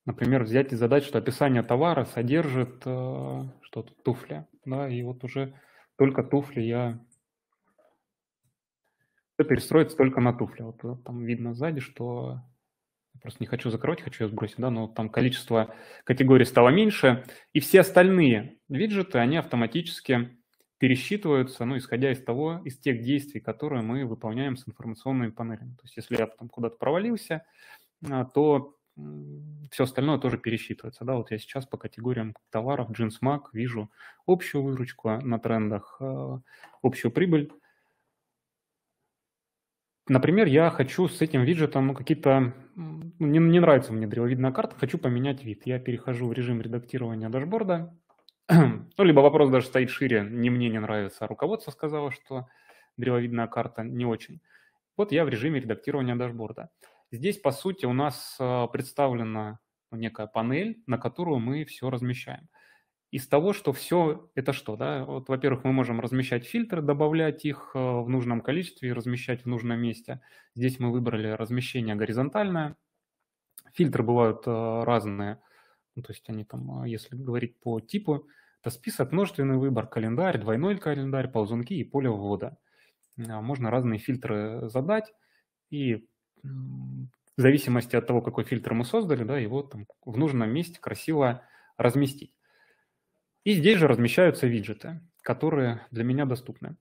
например, взять и задать, что описание товара содержит э, что-то, туфли, да, и вот уже только туфли я перестроиться только на туфли. Вот, вот там видно сзади, что просто не хочу закрывать, хочу ее сбросить, да, но там количество категорий стало меньше, и все остальные виджеты, они автоматически пересчитываются, ну, исходя из того, из тех действий, которые мы выполняем с информационными панелями. То есть если я там куда-то провалился, а, то все остальное тоже пересчитывается. Да, вот я сейчас по категориям товаров Jeans Mac вижу общую выручку на трендах, э, общую прибыль. Например, я хочу с этим виджетом ну, какие-то... Не, не нравится мне древовидная карта, хочу поменять вид. Я перехожу в режим редактирования дашборда. ну, либо вопрос даже стоит шире, не мне не нравится, а руководство сказало, что древовидная карта не очень. Вот я в режиме редактирования дашборда. Здесь, по сути, у нас а, представлена некая панель, на которую мы все размещаем. Из того, что все это что, да? Вот, во-первых, мы можем размещать фильтры, добавлять их а, в нужном количестве и размещать в нужном месте. Здесь мы выбрали размещение горизонтальное. Фильтры бывают а, разные Ну, то есть они там, если говорить по типу, это список, множественный выбор, календарь, двойной календарь, ползунки и поле ввода. Можно разные фильтры задать, и в зависимости от того, какой фильтр мы создали, да, его там в нужном месте красиво разместить. И здесь же размещаются виджеты, которые для меня доступны.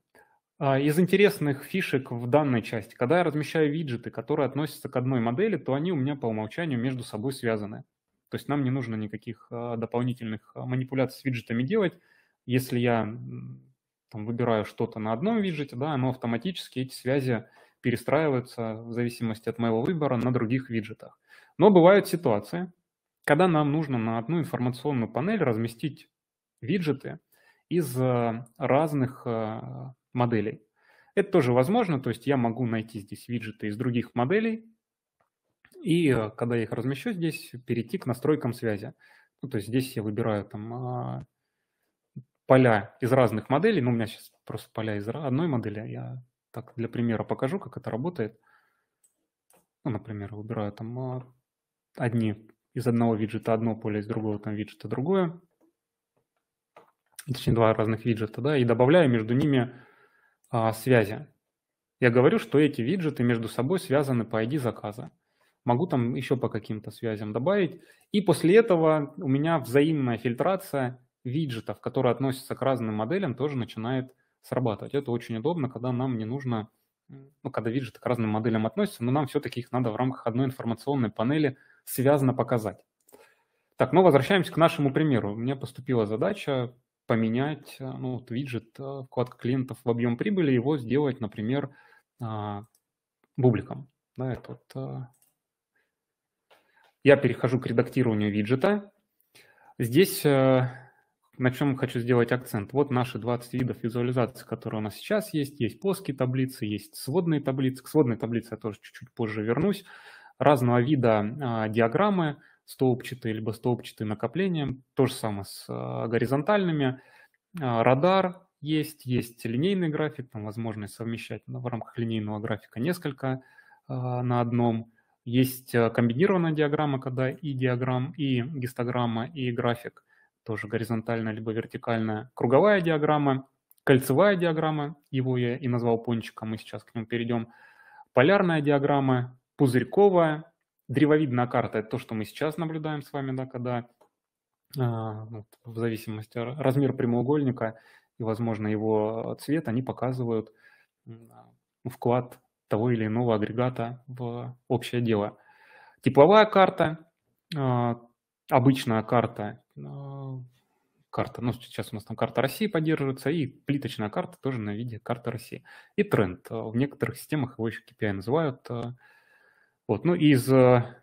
А, из интересных фишек в данной части, когда я размещаю виджеты, которые относятся к одной модели, то они у меня по умолчанию между собой связаны. То есть нам не нужно никаких а, дополнительных а, манипуляций с виджетами делать. Если я там, выбираю что-то на одном виджете, да, оно автоматически, эти связи перестраиваются в зависимости от моего выбора на других виджетах. Но бывают ситуации, когда нам нужно на одну информационную панель разместить виджеты из разных моделей. Это тоже возможно, то есть я могу найти здесь виджеты из других моделей, и э, когда я их размещу здесь, перейти к настройкам связи. Ну, то есть здесь я выбираю там а, поля из разных моделей, ну, у меня сейчас просто поля из одной модели, я так для примера покажу, как это работает. Ну, например, выбираю там а, одни из одного виджета одно поле, из другого там виджета другое, точнее, два разных виджета, да, и добавляю между ними а, связи. Я говорю, что эти виджеты между собой связаны по ID заказа. Могу там еще по каким-то связям добавить. И после этого у меня взаимная фильтрация виджетов, которые относятся к разным моделям, тоже начинает срабатывать. Это очень удобно, когда нам не нужно, ну, когда виджеты к разным моделям относятся, но нам все-таки их надо в рамках одной информационной панели связано показать. Так, ну возвращаемся к нашему примеру. У меня поступила задача поменять э, ну, вот виджет э, вкладка клиентов в объем прибыли, его сделать, например, а, бубликом. Да, это вот, э, я перехожу к редактированию виджета. Здесь на чем хочу сделать акцент. Вот наши 20 видов визуализации, которые у нас сейчас есть. Есть плоские таблицы, есть сводные таблицы. К сводной таблице я тоже чуть-чуть позже вернусь. Разного вида а, диаграммы – столбчатые либо столбчатые накопления. То же самое с а, горизонтальными. А, радар есть, есть линейный график, там возможность совмещать в рамках линейного графика несколько а, на одном. Есть комбинированная диаграмма, когда и диаграмм, и гистограмма, и график, тоже горизонтальная либо вертикальная. Круговая диаграмма, кольцевая диаграмма, его я и назвал пончиком, мы сейчас к нему перейдем. Полярная диаграмма, пузырьковая, Древовидная карта – это то, что мы сейчас наблюдаем с вами, да, когда а, ну, в зависимости размер прямоугольника и, возможно, его цвет, они показывают вклад того или иного агрегата в общее дело. Тепловая карта, а, обычная карта, а, карта, ну, сейчас у нас там карта России поддерживается, и плиточная карта тоже на виде карты России. И тренд. В некоторых системах его еще KPI называют – вот, ну, из э,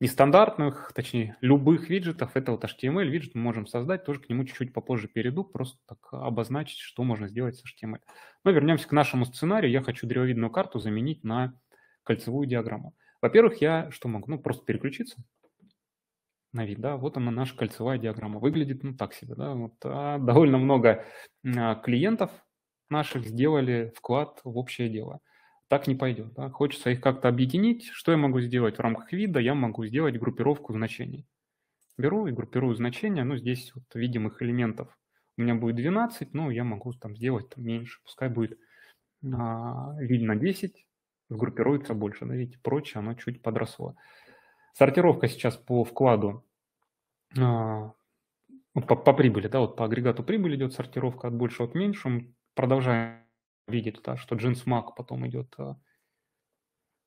нестандартных, точнее, любых виджетов, это вот HTML виджет мы можем создать, тоже к нему чуть-чуть попозже перейду, просто так обозначить, что можно сделать с HTML. Но вернемся к нашему сценарию. Я хочу древовидную карту заменить на кольцевую диаграмму. Во-первых, я что могу? Ну, просто переключиться на вид, да, вот она наша кольцевая диаграмма. Выглядит, ну, так себе, да, вот, а довольно много а, клиентов наших сделали вклад в общее дело так не пойдет. Да? Хочется их как-то объединить. Что я могу сделать в рамках вида? Я могу сделать группировку значений. Беру и группирую значения. Ну, здесь вот видимых элементов у меня будет 12, но я могу там сделать там, меньше. Пускай будет а, видно 10, сгруппируется больше. Да, видите, прочее, оно чуть подросло. Сортировка сейчас по вкладу, а, по, по прибыли, да, вот по агрегату прибыли идет сортировка от большего к меньшему. Продолжаем видит, да, что Джинс Мак потом идет, а,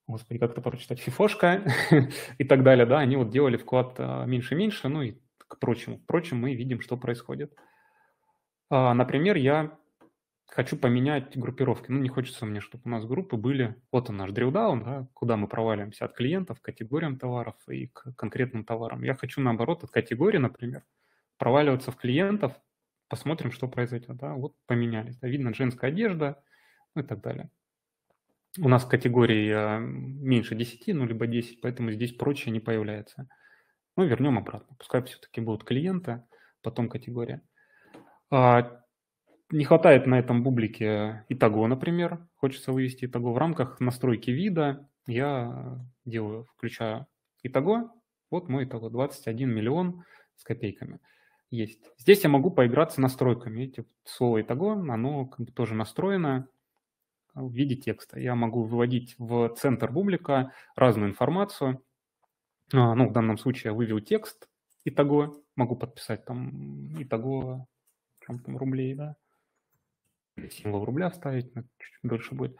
господи, как это прочитать, фифошка и так далее, да, они вот делали вклад меньше-меньше, ну и к прочему. Впрочем, мы видим, что происходит. А, например, я хочу поменять группировки. Ну, не хочется мне, чтобы у нас группы были... Вот он наш дрилдаун, да, куда мы проваливаемся от клиентов к категориям товаров и к конкретным товарам. Я хочу, наоборот, от категории, например, проваливаться в клиентов, посмотрим, что произойдет. Да? Вот поменялись. Да? Видно женская одежда, ну и так далее. У нас категории а, меньше 10, ну либо 10, поэтому здесь прочее не появляется. Ну, вернем обратно. Пускай все-таки будут клиенты, потом категория. Не хватает на этом бублике итого, например. Хочется вывести итого. В рамках настройки вида я делаю, включаю итого. Вот мой итого, 21 миллион с копейками есть. Здесь я могу поиграться настройками. Видите, слово «итого», оно как бы тоже настроено в виде текста. Я могу выводить в центр бублика разную информацию. А, ну, в данном случае я вывел текст «итого», могу подписать там «итого» там, рублей, да, символ рубля вставить, чуть дольше будет.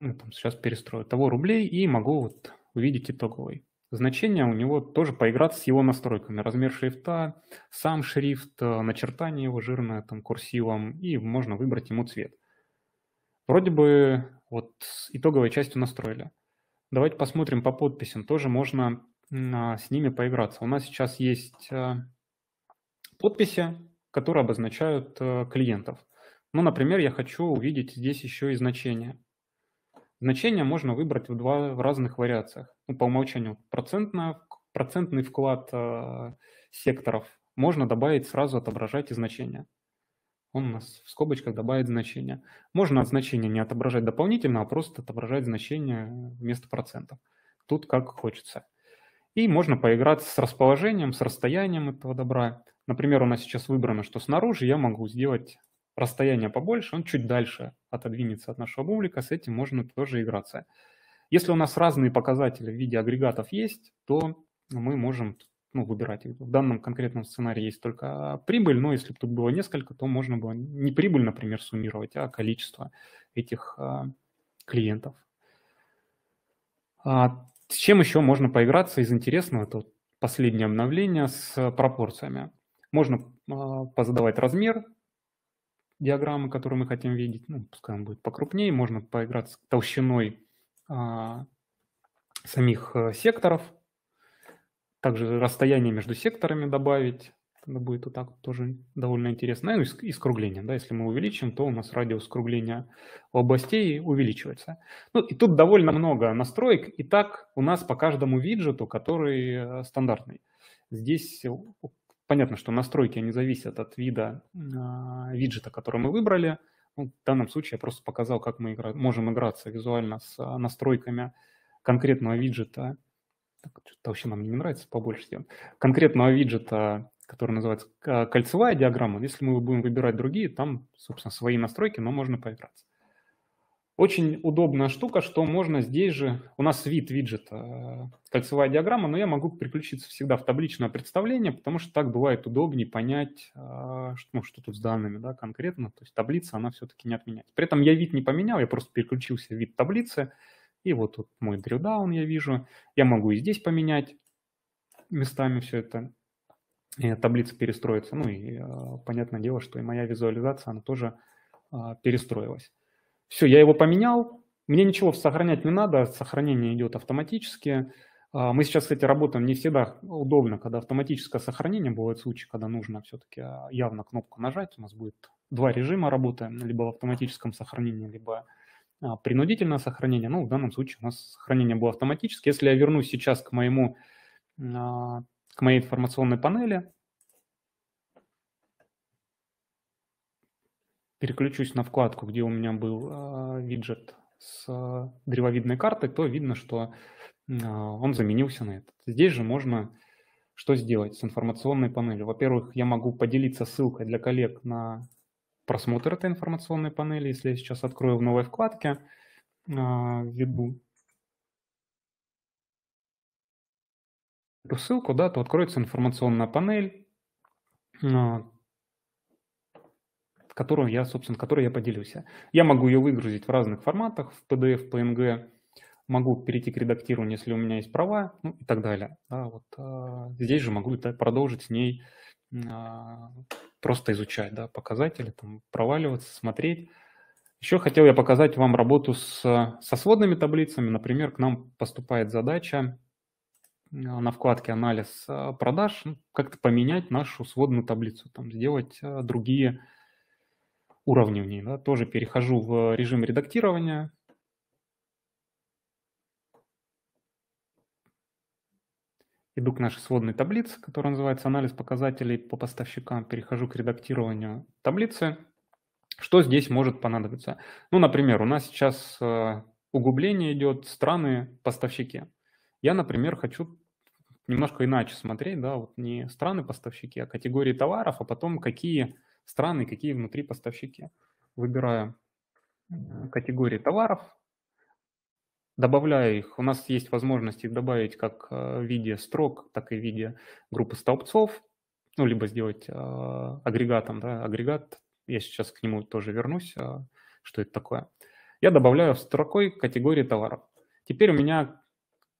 Ну, там сейчас перестрою того рублей и могу вот увидеть итоговый значение у него тоже поиграться с его настройками. Размер шрифта, сам шрифт, э, начертание его жирное там курсивом, и можно выбрать ему цвет. Вроде бы вот с итоговой частью настроили. Давайте посмотрим по подписям. Тоже можно а, с ними поиграться. У нас сейчас есть а, подписи, которые обозначают а, клиентов. Ну, например, я хочу увидеть здесь еще и значения. Значение можно выбрать в два в разных вариациях. Ну, по умолчанию процентная, процентный вклад э, секторов можно добавить сразу отображать и значение. Он у нас в скобочках добавит значение. Можно значение не отображать дополнительно, а просто отображать значение вместо процентов. Тут как хочется. И можно поиграть с расположением, с расстоянием этого добра. Например, у нас сейчас выбрано, что снаружи я могу сделать расстояние побольше, он чуть дальше отодвинется от нашего бублика, с этим можно тоже играться. Если у нас разные показатели в виде агрегатов есть, то мы можем ну, выбирать. В данном конкретном сценарии есть только прибыль, но если бы тут было несколько, то можно было не прибыль, например, суммировать, а количество этих а, клиентов. А, с чем еще можно поиграться из интересного? Это вот последнее обновление с пропорциями. Можно а, позадавать размер диаграммы, которую мы хотим видеть, ну, пускай он будет покрупнее, можно поиграть с толщиной а, самих а, секторов, также расстояние между секторами добавить, это будет вот так тоже довольно интересно. Ну и скругление, да, если мы увеличим, то у нас радиус скругления областей увеличивается. Ну и тут довольно много настроек, и так у нас по каждому виджету, который э, стандартный. Здесь Понятно, что настройки не зависят от вида э, виджета, который мы выбрали. Ну, в данном случае я просто показал, как мы игра... можем играться визуально с а, настройками конкретного виджета. Так, толщина мне не нравится, побольше сделаем. Конкретного виджета, который называется кольцевая диаграмма. Если мы будем выбирать другие, там, собственно, свои настройки, но можно поиграться. Очень удобная штука, что можно здесь же, у нас вид виджета, э, кольцевая диаграмма, но я могу переключиться всегда в табличное представление, потому что так бывает удобнее понять, э, что, ну, что тут с данными да, конкретно. То есть таблица, она все-таки не отменяется. При этом я вид не поменял, я просто переключился в вид таблицы, и вот тут мой дрилдаун я вижу. Я могу и здесь поменять местами все это, и таблица перестроится. Ну и э, понятное дело, что и моя визуализация, она тоже перестроилась. Все, я его поменял, мне ничего сохранять не надо, сохранение идет автоматически. А, мы сейчас, кстати, работаем не всегда удобно, когда автоматическое сохранение. Бывают случаи, когда нужно все-таки а, явно кнопку нажать. У нас будет два режима работы, либо в автоматическом сохранении, либо а, принудительное сохранение. Ну, в данном случае у нас сохранение было автоматически. Если я вернусь сейчас к моему, к моей информационной панели, переключусь на вкладку, где у меня был э, виджет с э, древовидной картой, то видно, что э, он заменился на этот. Здесь же можно что сделать с информационной панелью. Во-первых, я могу поделиться ссылкой для коллег на просмотр этой информационной панели. Если я сейчас открою в новой вкладке, введу эту ссылку, да, то откроется информационная панель, которую я, собственно, которой я поделюсь. Я могу ее выгрузить в разных форматах, в PDF, PNG, могу перейти к редактированию, если у меня есть права, ну и так далее. Да, вот, а, здесь же могу продолжить с ней а, просто изучать да, показатели, там, проваливаться, смотреть. Еще хотел я показать вам работу с, со сводными таблицами. Например, к нам поступает задача а, на вкладке «Анализ продаж» ну, как-то поменять нашу сводную таблицу, там, сделать другие уровни в ней. Да, тоже перехожу в режим редактирования. Иду к нашей сводной таблице, которая называется «Анализ показателей по поставщикам». Перехожу к редактированию таблицы. Что здесь может понадобиться? Ну, например, у нас сейчас э, углубление идет страны-поставщики. Я, например, хочу немножко иначе смотреть, да, вот не страны-поставщики, а категории товаров, а потом какие страны, какие внутри поставщики. Выбираю категории товаров, добавляю их. У нас есть возможность их добавить как э, в виде строк, так и в виде группы столбцов, ну, либо сделать э, агрегатом, да, агрегат, я сейчас к нему тоже вернусь, э, что это такое. Я добавляю строкой категории товаров. Теперь у меня,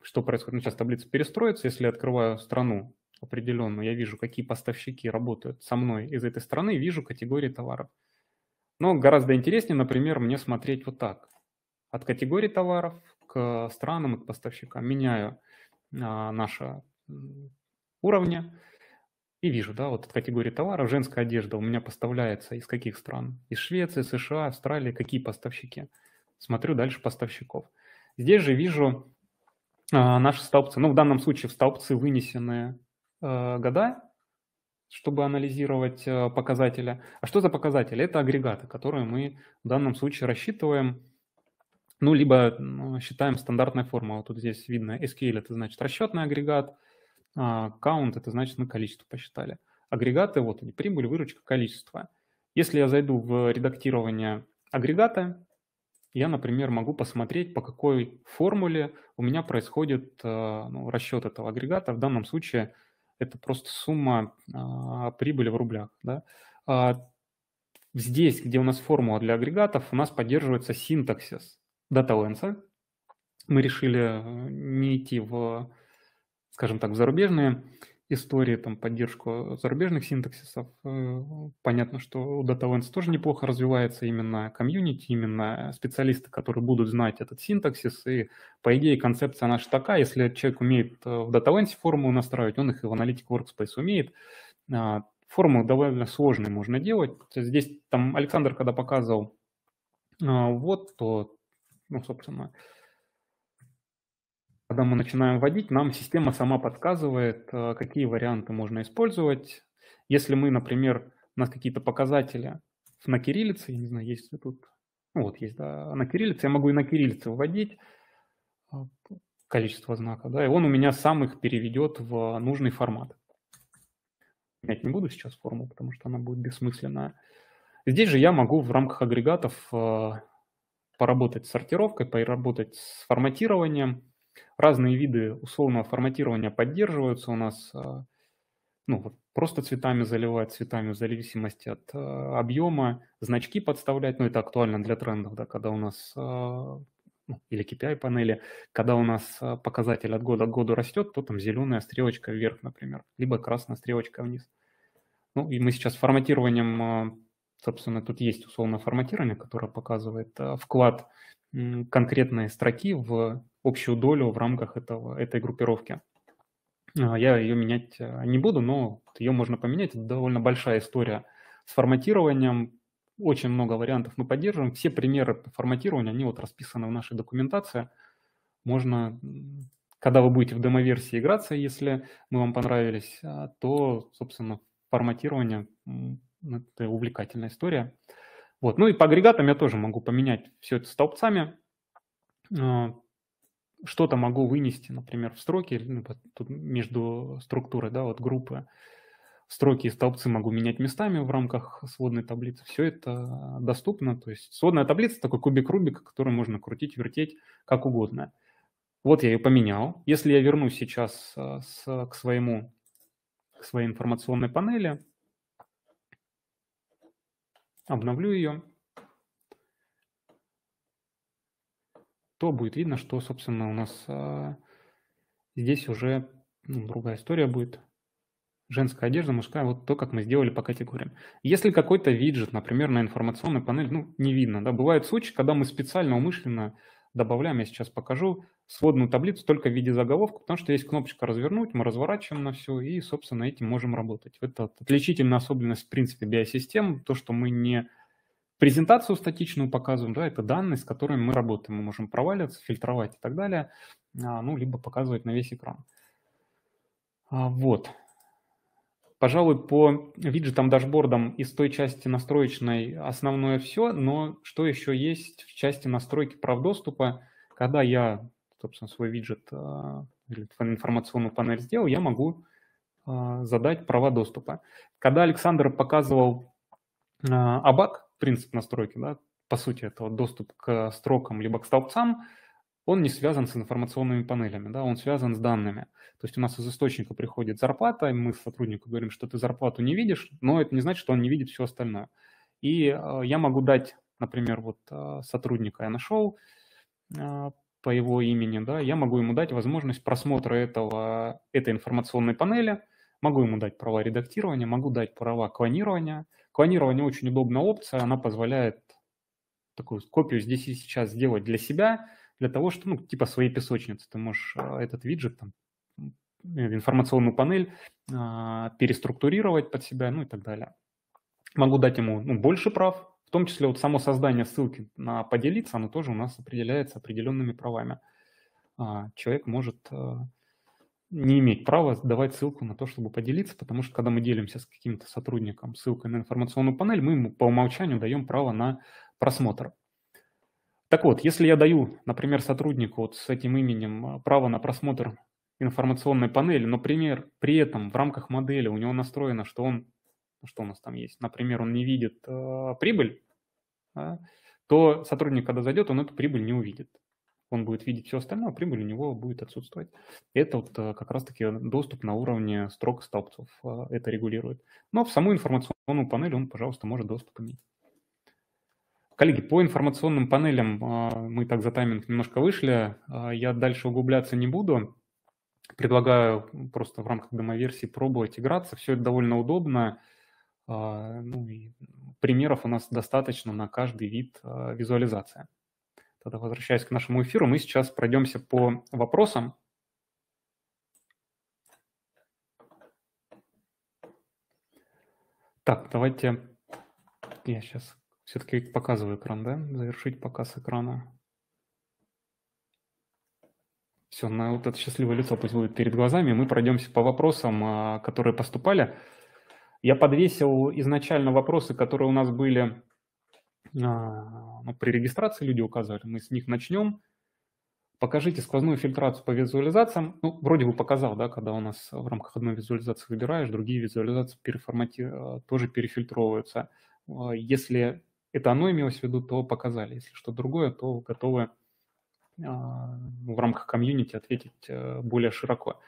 что происходит, ну, сейчас таблица перестроится, если я открываю страну определенную, я вижу, какие поставщики работают со мной из этой страны, вижу категории товаров. Но гораздо интереснее, например, мне смотреть вот так. От категории товаров к странам и к поставщикам. Меняю а, наши уровни и вижу, да, вот от категории товаров женская одежда у меня поставляется из каких стран? Из Швеции, США, Австралии, какие поставщики? Смотрю дальше поставщиков. Здесь же вижу а, наши столбцы. Ну, в данном случае в столбцы вынесены года, чтобы анализировать а, показатели. А что за показатели? Это агрегаты, которые мы в данном случае рассчитываем ну, либо ну, считаем стандартной формой. Вот тут здесь видно SQL – это значит расчетный агрегат, а, count – это значит мы количество посчитали. Агрегаты, вот они, прибыль, выручка, количество. Если я зайду в редактирование агрегата, я, например, могу посмотреть, по какой формуле у меня происходит а, ну, расчет этого агрегата. В данном случае это просто сумма а, прибыли в рублях. Да? А, здесь, где у нас формула для агрегатов, у нас поддерживается синтаксис DataLens. Мы решили э, не идти в, скажем так, в зарубежные истории, там, поддержку зарубежных синтаксисов. Э, понятно, что у DataLens тоже неплохо развивается именно комьюнити, именно специалисты, которые будут знать этот синтаксис. И, по идее, концепция наша такая, если человек умеет э, в DataLens формулу настраивать, он их и в Analytic Workspace умеет. А, формулу довольно сложные можно делать. Здесь там Александр, когда показывал а, вот, то ну, собственно, когда мы начинаем вводить, нам система сама подсказывает, э, какие варианты можно использовать. Если мы, например, у нас какие-то показатели на кириллице, я не знаю, есть ли тут, ну вот есть, да, на кириллице, я могу и на кириллице вводить э, количество знаков, да, и он у меня сам их переведет в нужный формат. Менять не буду сейчас форму, потому что она будет бессмысленная. Здесь же я могу в рамках агрегатов э, поработать с сортировкой, поработать с форматированием. Разные виды условного форматирования поддерживаются у нас. А, ну, просто цветами заливать, цветами в зависимости от а, объема, значки подставлять, ну, это актуально для трендов, да, когда у нас а, ну, или KPI-панели, когда у нас показатель от года к году растет, то там зеленая стрелочка вверх, например, либо красная стрелочка вниз. Ну, и мы сейчас форматированием Собственно, тут есть условное форматирование, которое показывает вклад конкретной строки в общую долю в рамках этого, этой группировки. А, я ее менять э, не буду, но ее можно поменять. Это довольно большая история с форматированием. Очень много вариантов мы поддерживаем. Все примеры форматирования, они вот расписаны в нашей документации. Можно, когда вы будете в демо-версии играться, если мы вам понравились, а, то, собственно, форматирование это увлекательная история. Вот. Ну и по агрегатам я тоже могу поменять все это столбцами. Что-то могу вынести, например, в строки, ну, тут между структурой, да, вот группы. Строки и столбцы могу менять местами в рамках сводной таблицы. Все это доступно. То есть сводная таблица – такой кубик Рубика, который можно крутить, вертеть как угодно. Вот я ее поменял. Если я вернусь сейчас а, с, к, своему, к своей информационной панели, обновлю ее, то будет видно, что, собственно, у нас а, здесь уже ну, другая история будет. Женская одежда, мужская, вот то, как мы сделали по категориям. Если какой-то виджет, например, на информационной панели, ну, не видно, да, бывают случаи, когда мы специально, умышленно добавляем, я сейчас покажу, сводную таблицу только в виде заголовка, потому что есть кнопочка «Развернуть», мы разворачиваем на все и, собственно, этим можем работать. Это отличительная особенность, в принципе, биосистем, то, что мы не презентацию статичную показываем, да, это данные, с которыми мы работаем. Мы можем проваливаться, фильтровать и так далее, а, ну, либо показывать на весь экран. А, вот. Пожалуй, по виджетам, дашбордам из той части настроечной основное все, но что еще есть в части настройки прав доступа, когда я, собственно, свой виджет а, или информационную панель сделал, я могу задать права доступа. Когда Александр показывал ABAC, принцип настройки, да, по сути, это вот доступ к строкам либо к столбцам, он не связан с информационными панелями, да, он связан с данными. То есть у нас из источника приходит зарплата, и мы сотруднику говорим, что ты зарплату не видишь, но это не значит, что он не видит все остальное. И э, я могу дать, например, вот э, сотрудника я нашел э, по его имени, да, я могу ему дать возможность просмотра этого, этой информационной панели, могу ему дать права редактирования, могу дать права клонирования. Клонирование очень удобная опция, она позволяет такую копию здесь и сейчас сделать для себя, для того, что, ну, типа своей песочницы, ты можешь а, этот виджет, там, э, информационную панель а, переструктурировать под себя, ну и так далее. Могу дать ему ну, больше прав, в том числе вот само создание ссылки на поделиться, оно тоже у нас определяется определенными правами. А, человек может не иметь права давать ссылку на то, чтобы поделиться, потому что когда мы делимся с каким-то сотрудником ссылкой на информационную панель, мы ему по умолчанию даем право на просмотр. Так вот, если я даю, например, сотруднику вот с этим именем а, право на просмотр информационной панели, например, при этом в рамках модели у него настроено, что он, что у нас там есть, например, он не видит э, прибыль, да, то сотрудник, когда зайдет, он эту прибыль не увидит. Он будет видеть все остальное, а прибыль у него будет отсутствовать. Это вот э, как раз-таки доступ на уровне строк столбцов э, это регулирует. Но в саму информационную панель он, пожалуйста, может доступ иметь. Коллеги, по информационным панелям а, мы так за тайминг немножко вышли. А, я дальше углубляться не буду. Предлагаю просто в рамках демо-версии пробовать играться. Все это довольно удобно. А, ну, и примеров у нас достаточно на каждый вид визуализации. Тогда возвращаясь к нашему эфиру, мы сейчас пройдемся по вопросам. Так, давайте я сейчас все-таки показываю экран, да? Завершить показ экрана. Все, на вот это счастливое лицо пусть будет перед глазами. Мы пройдемся по вопросам, а, которые поступали. Я подвесил изначально вопросы, которые у нас были ну, при регистрации, люди указывали. Мы с них начнем. Покажите сквозную фильтрацию по визуализациям. Ну, вроде бы показал, да, когда у нас в рамках одной визуализации выбираешь, другие визуализации переформати... А, тоже перефильтровываются. Если это оно имелось в виду, то показали. Если что другое, то готовы а, в рамках комьюнити ответить э, более широко.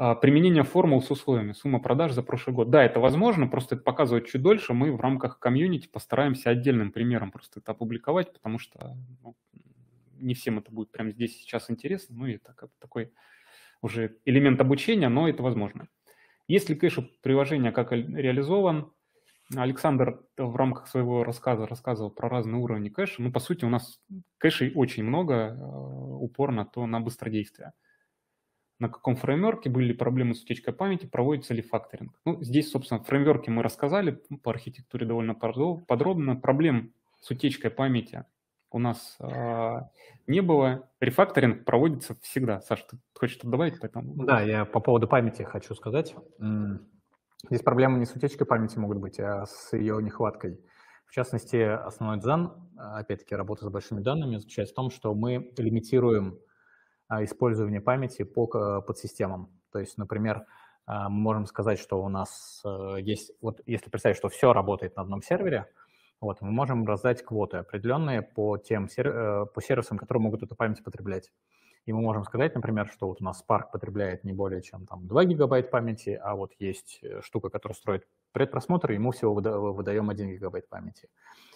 А, применение формул с условиями, сумма продаж за прошлый год. Да, это возможно, просто это показывать чуть дольше. Мы в рамках комьюнити постараемся отдельным примером просто это опубликовать, потому что ну, не всем это будет прямо здесь сейчас интересно. Ну и это как такой уже элемент обучения, но это возможно. Если кэш приложения как реализован, Александр в рамках своего рассказа рассказывал про разные уровни кэша. Ну, по сути, у нас кэшей очень много, э, упор на то, на быстродействие. На каком фреймворке были проблемы с утечкой памяти, проводится ли факторинг. Ну, здесь, собственно, фреймворки мы рассказали по архитектуре довольно подробно. Проблем с утечкой памяти у нас э, не было. Рефакторинг проводится всегда. Саша, ты хочешь что-то добавить? Поэтому... Да, я по поводу памяти хочу сказать. Здесь проблемы не с утечкой памяти могут быть, а с ее нехваткой. В частности, основной дзен, опять-таки, работа с большими данными, заключается в том, что мы лимитируем а, использование памяти по подсистемам. То есть, например, а, мы можем сказать, что у нас э, есть, вот если представить, что все работает на одном сервере, вот, мы можем раздать квоты определенные по тем э, по сервисам, которые могут эту память потреблять. И мы можем сказать, например, что вот у нас Spark потребляет не более чем там 2 гигабайт памяти, а вот есть э, штука, которая строит предпросмотр, ему всего выдаем 1 гигабайт памяти.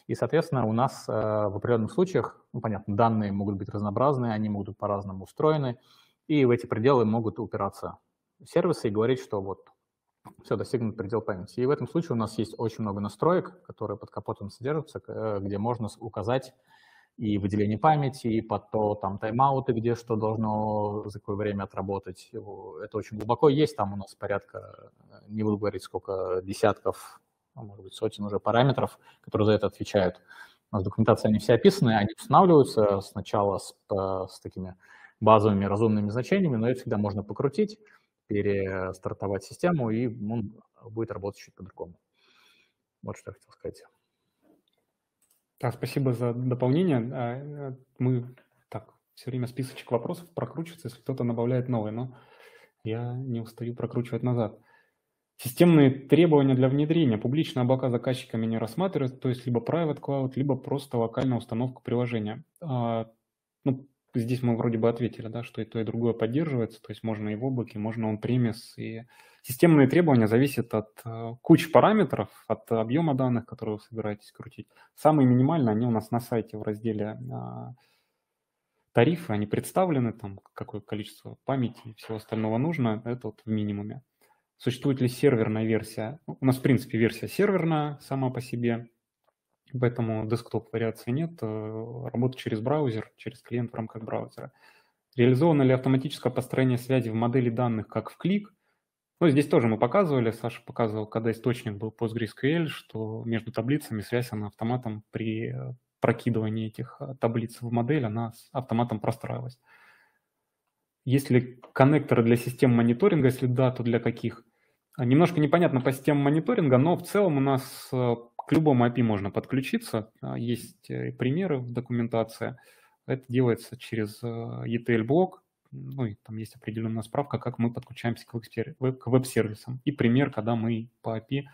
И, соответственно, у нас э, в определенных случаях, ну, понятно, данные могут быть разнообразные, они могут быть по-разному устроены, и в эти пределы могут упираться сервисы и говорить, что вот все, достигнут предел памяти. И в этом случае у нас есть очень много настроек, которые под капотом содержатся, э, где можно указать и выделение памяти, и под то там тайм-ауты, где что должно за какое время отработать. Это очень глубоко есть, там у нас порядка, не буду говорить, сколько десятков, а может быть, сотен уже параметров, которые за это отвечают. У нас документация, они все описаны, они устанавливаются сначала с, с такими базовыми разумными значениями, но это всегда можно покрутить, перестартовать систему, и он будет работать чуть по-другому. Вот что я хотел сказать. Да, спасибо за дополнение. А, э, мы так все время списочек вопросов прокручивается, если кто-то добавляет новый, но я не устаю прокручивать назад. Системные требования для внедрения. Публичные облака заказчиками не рассматриваются, то есть либо private cloud, либо просто локальная установка приложения. А, ну, здесь мы вроде бы ответили, да, что и то, и другое поддерживается, то есть можно и в облаке, можно он премис. И системные требования зависят от uh, кучи параметров, от объема данных, которые вы собираетесь крутить. Самые минимальные, они у нас на сайте в разделе uh, тарифы, они представлены, там какое количество памяти и всего остального нужно, это вот в минимуме. Существует ли серверная версия? У нас, в принципе, версия серверная сама по себе, поэтому десктоп вариации нет. Э, работа через браузер, через клиент в рамках браузера. Реализовано ли автоматическое построение связи в модели данных, как в клик? Ну, здесь тоже мы показывали, Саша показывал, когда источник был PostgreSQL, что между таблицами связь она автоматом при э, прокидывании этих э, таблиц в модель, она автоматом простраивалась. Есть ли коннекторы для систем мониторинга, если да, то для каких? Немножко непонятно по системам мониторинга, но в целом у нас к любому API можно подключиться. А, есть э, примеры в документации. Это делается через э, ETL-блок, ну и там есть определенная справка, как мы подключаемся к веб-сервисам. И пример, когда мы по API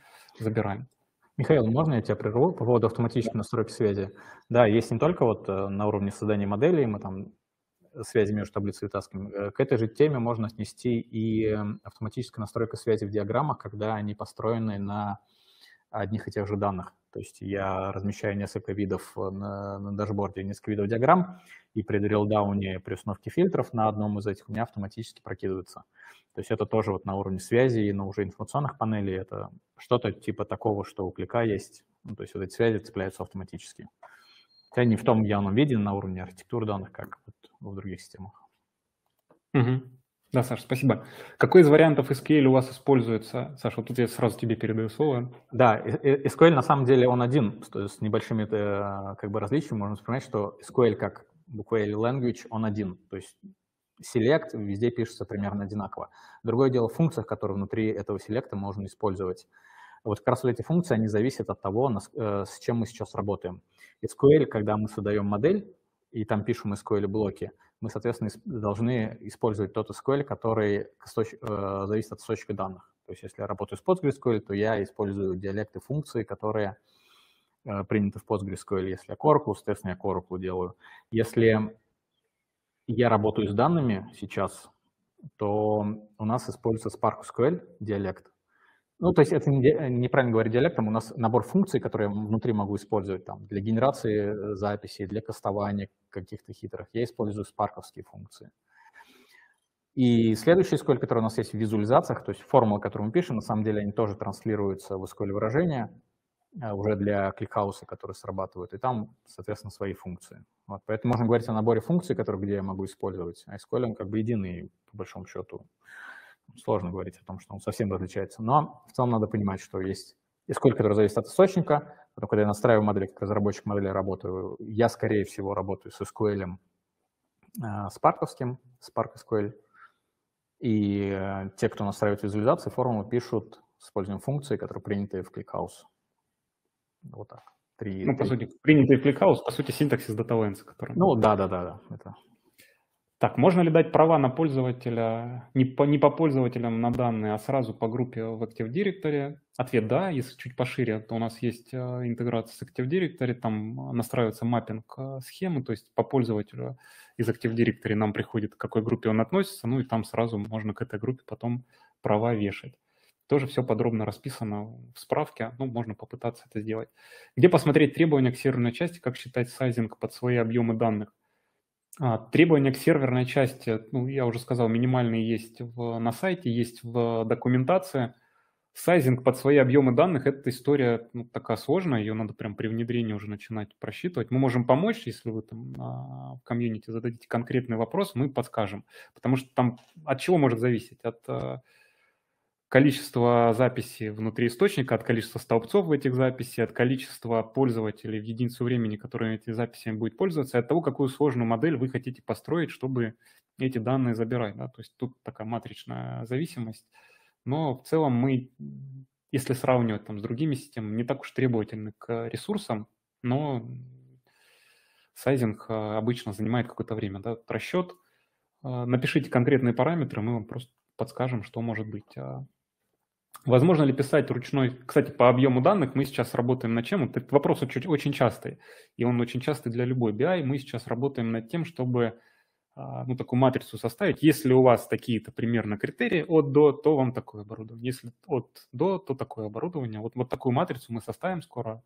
забираем. Михаил, можно я тебя прерву по поводу автоматической настройки связи? Да, есть не только вот на уровне создания моделей, мы там связи между таблицей и тасками. Э, к этой же теме можно отнести и автоматическая настройка связи в диаграммах, когда они построены на одних и тех же данных. То есть я размещаю несколько видов э, на, на дашборде, несколько видов диаграмм, и при дрилдауне, при установке фильтров на одном из этих у меня автоматически прокидывается. То есть это тоже вот на уровне связи, но уже информационных панелей это что-то типа такого, что у клика есть. Ну, то есть вот эти связи цепляются автоматически. Хотя не в том явном виде на уровне архитектуры данных, как вот в других системах. Угу. Да, Саша, спасибо. Какой из вариантов SQL у вас используется? Саша, вот тут я сразу тебе передаю слово. Да, SQL на самом деле он один, с небольшими э, как бы различиями. Можно вспоминать, что SQL как буква L language, он один. То есть select везде пишется примерно одинаково. Другое дело в функциях, которые внутри этого селекта можно использовать. Вот как раз вот эти функции, они зависят от того, э, с чем мы сейчас работаем. SQL, когда мы создаем модель, и там пишем SQL-блоки, мы, соответственно, должны использовать тот SQL, который э, зависит от источника данных. То есть если я работаю с PostgreSQL, то я использую диалекты функции, которые э, приняты в PostgreSQL. Если я к Oracle, соответственно, я к Oracle делаю. Если я работаю с данными сейчас, то у нас используется Spark SQL диалект, ну, то есть это неправильно говорить диалектом. У нас набор функций, которые я внутри могу использовать там, для генерации э, записей, для кастования каких-то хитрых. Я использую спарковские функции. И следующий SQL, который у нас есть в визуализациях, то есть формулы, которые мы пишем, на самом деле они тоже транслируются в SQL выражения э, уже для ClickHouse а, которые срабатывают, и там, соответственно, свои функции. Вот, поэтому можно говорить о наборе функций, которые где я могу использовать. А SQL, он как бы единый, по большому счету, сложно говорить о том, что он совсем различается. Но в целом надо понимать, что есть SQL, который зависит от источника. Потом, когда я настраиваю модель, как разработчик модели работаю, я, скорее всего, работаю с SQL э, спарковским, Spark SQL. И э, те, кто настраивает визуализации, формулы пишут с использованием функций, которые приняты в ClickHouse. Вот так. Три, ну, три. по сути, принятый в ClickHouse, по сути, синтаксис DataLens, который... Ну, да-да-да, это так, можно ли дать права на пользователя, не по, не по пользователям на данные, а сразу по группе в Active Directory? Ответ да, если чуть пошире, то у нас есть э, интеграция с Active Directory, там настраивается маппинг э, схемы, то есть по пользователю из Active Directory нам приходит, к какой группе он относится, ну и там сразу можно к этой группе потом права вешать. Тоже все подробно расписано в справке, ну, можно попытаться это сделать. Где посмотреть требования к серверной части, как считать сайзинг под свои объемы данных? А, требования к серверной части, ну, я уже сказал, минимальные есть в, на сайте, есть в документации. Сайзинг под свои объемы данных – это история ну, такая сложная, ее надо прям при внедрении уже начинать просчитывать. Мы можем помочь, если вы там а, в комьюнити зададите конкретный вопрос, мы подскажем. Потому что там от чего может зависеть? От а, количество записей внутри источника, от количества столбцов в этих записях, от количества пользователей в единицу времени, которые эти записями будет пользоваться, от того, какую сложную модель вы хотите построить, чтобы эти данные забирать. Да? То есть тут такая матричная зависимость. Но в целом мы, если сравнивать там, с другими системами, не так уж требовательны к ресурсам, но сайзинг обычно занимает какое-то время. Да? Расчет, напишите конкретные параметры, мы вам просто подскажем, что может быть. Возможно ли писать ручной? Кстати, по объему данных мы сейчас работаем над чем? Этот вопрос очень, очень частый, и он очень частый для любой BI. Мы сейчас работаем над тем, чтобы а, ну, такую матрицу составить. Если у вас такие-то примерно критерии от до, то вам такое оборудование. Если от до, то такое оборудование. Вот, вот такую матрицу мы составим скоро,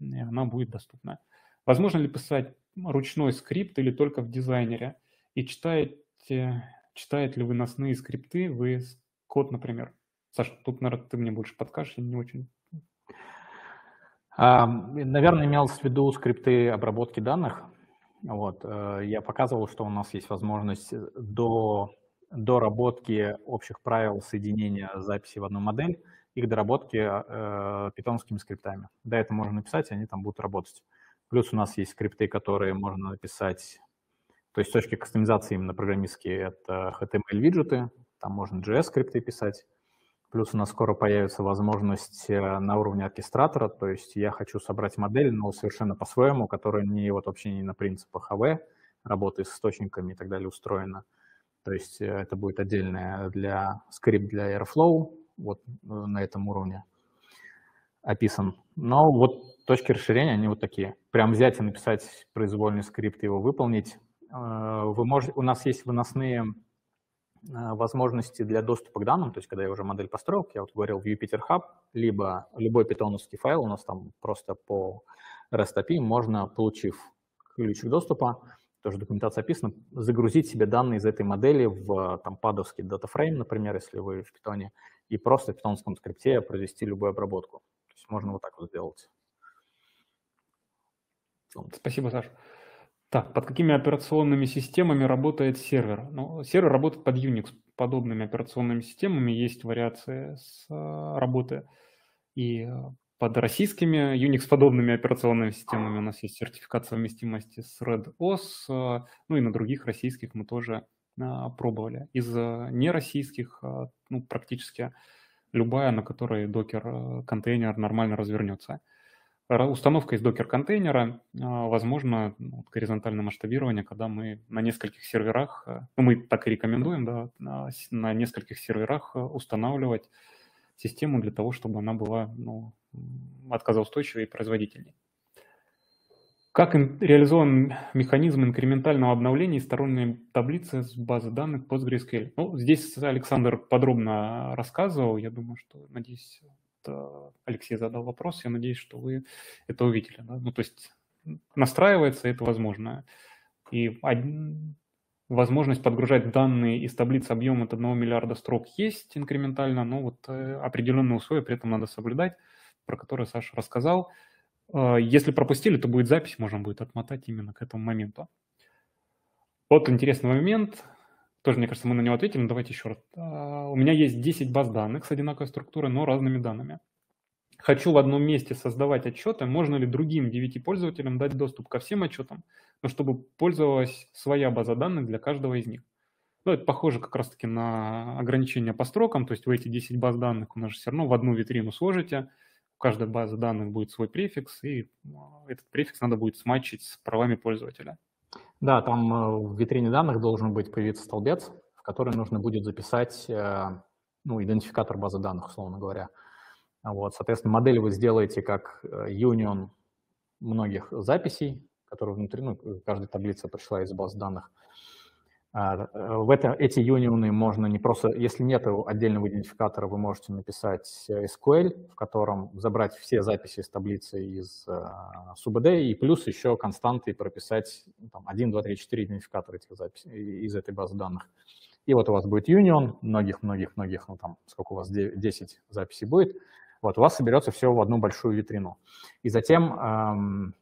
и она будет доступна. Возможно ли писать ручной скрипт или только в дизайнере? И читаете, читает ли выносные скрипты вы код, например? Саша, тут, наверное, ты мне больше подкажешь, я не очень... Наверное, имелось в виду скрипты обработки данных. Вот. Э, я показывал, что у нас есть возможность до доработки общих правил соединения записи в одну модель и к доработке э, питонскими скриптами. Да, это можно написать, и они там будут работать. Плюс у нас есть скрипты, которые можно написать, то есть с точки кастомизации именно программистские, это HTML-виджеты, там можно JS-скрипты писать, Плюс у нас скоро появится возможность э, на уровне оркестратора, то есть я хочу собрать модель, но совершенно по-своему, которая не вот вообще не на принципах АВ, работы с источниками и так далее устроена. То есть э, это будет отдельная для скрипт для Airflow, вот э, на этом уровне описан. Но вот точки расширения, они вот такие. Прям взять и написать произвольный скрипт и его выполнить. Вы можете, у нас есть выносные возможности для доступа к данным, то есть когда я уже модель построил, я вот говорил в Jupyter Hub, либо любой питоновский файл у нас там просто по REST API можно, получив ключик доступа, тоже документация описана, загрузить себе данные из этой модели в там падовский датафрейм, например, если вы в питоне, и просто в питонском скрипте произвести любую обработку. То есть можно вот так вот сделать. Спасибо, Саша. Так, под какими операционными системами работает сервер? Ну, сервер работает под Unix подобными операционными системами. Есть вариации с э, работы и под российскими Unix-подобными операционными системами. У нас есть сертификат совместимости с Red OS, э, ну и на других российских мы тоже э, пробовали. Из нероссийских, ну, практически любая, на которой докер-контейнер нормально развернется. Установка из докер-контейнера, а, возможно, ну, горизонтальное масштабирование, когда мы на нескольких серверах, э, ну, мы так и рекомендуем, да, на, нескольких серверах э, устанавливать систему для того, чтобы она была ну, отказоустойчивой и производительней. Как реализован механизм инкрементального обновления сторонней таблицы с базы данных PostgreSQL? Ну, здесь Александр подробно рассказывал, я думаю, что, надеюсь, Алексей задал вопрос, я надеюсь, что вы это увидели. Да? Ну, то есть настраивается это возможно. И один, возможность подгружать данные из таблицы объема от 1 миллиарда строк есть инкрементально, но вот э, определенные условия при этом надо соблюдать, про которые Саша рассказал. Э, если пропустили, то будет запись, можно будет отмотать именно к этому моменту. Вот интересный момент. Тоже, мне кажется, мы на него ответили, но давайте еще раз. А, у меня есть 10 баз данных с одинаковой структурой, но разными данными. Хочу в одном месте создавать отчеты, можно ли другим DVT-пользователям дать доступ ко всем отчетам, но чтобы пользовалась своя база данных для каждого из них. Ну, это похоже как раз-таки на ограничения по строкам, то есть вы эти 10 баз данных у нас же все равно в одну витрину сложите, у каждой базы данных будет свой префикс, и а, этот префикс надо будет смачить с правами пользователя. Да, там э, в витрине данных должен быть появиться столбец, в который нужно будет записать э, ну, идентификатор базы данных, условно говоря. Вот, соответственно, модель вы сделаете как э, union многих записей, которые внутри, ну, каждая таблица пришла из баз данных. А, в это, эти юнионы можно не просто, если нет отдельного идентификатора, вы можете написать SQL, в котором забрать все записи из таблицы из SUBD и плюс еще константы прописать там, 1, 2, 3, 4 идентификатора этих записей из этой базы данных. И вот у вас будет union многих-многих-многих, ну там сколько у вас, 10 записей будет. Вот у вас соберется все в одну большую витрину. И затем эм,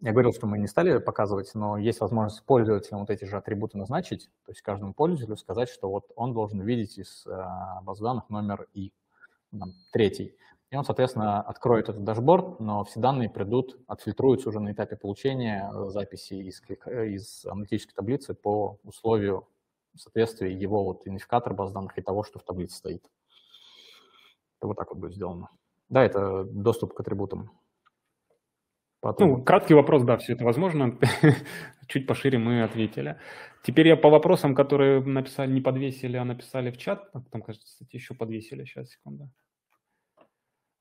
я говорил, что мы не стали показывать, но есть возможность пользователям вот эти же атрибуты назначить, то есть каждому пользователю сказать, что вот он должен видеть из э, баз данных номер И, там, третий. И он, соответственно, откроет этот дашборд, но все данные придут, отфильтруются уже на этапе получения э, записи из, э, из аналитической таблицы по условию соответствия его вот идентификатора баз данных и того, что в таблице стоит. Это вот так вот будет сделано. Да, это доступ к атрибутам. Потом... Ну, краткий вопрос, да, все это возможно. Чуть пошире мы ответили. Теперь я по вопросам, которые написали, не подвесили, а написали в чат. Там, кажется, кстати, еще подвесили. Сейчас, секунду.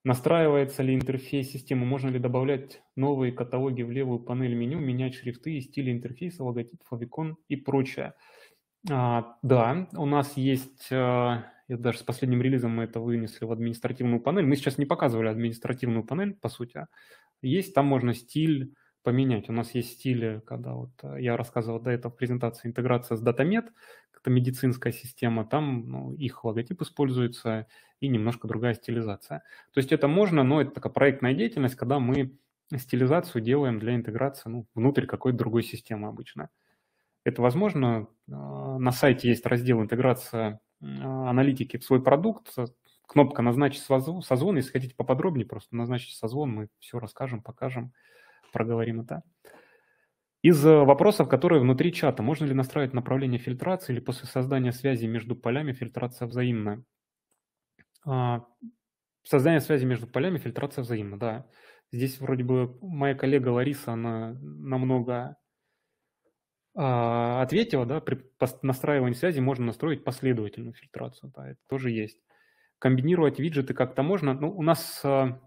Настраивается ли интерфейс системы? Можно ли добавлять новые каталоги в левую панель меню, менять шрифты и стили интерфейса, логотип, фавикон и прочее? А, да, у нас есть, а, даже с последним релизом мы это вынесли в административную панель. Мы сейчас не показывали административную панель, по сути. Есть, там можно стиль поменять. У нас есть стили, когда вот а, я рассказывал до этого в презентации, интеграция с DataMed, это медицинская система, там ну, их логотип используется и немножко другая стилизация. То есть это можно, но это такая проектная деятельность, когда мы стилизацию делаем для интеграции ну, внутрь какой-то другой системы обычно. Это возможно. А, на сайте есть раздел интеграция а, аналитики в свой продукт. Кнопка «Назначить созвон». Если хотите поподробнее, просто назначить созвон, мы все расскажем, покажем, проговорим это. Из э, вопросов, которые внутри чата, можно ли настраивать направление фильтрации или после создания связи между полями фильтрация взаимная? А, создание связи между полями фильтрация взаимна, да. Здесь вроде бы моя коллега Лариса, она намного а, ответила, да, при настраивании связи можно настроить последовательную фильтрацию, да, это тоже есть. Комбинировать виджеты как-то можно, ну, у нас а,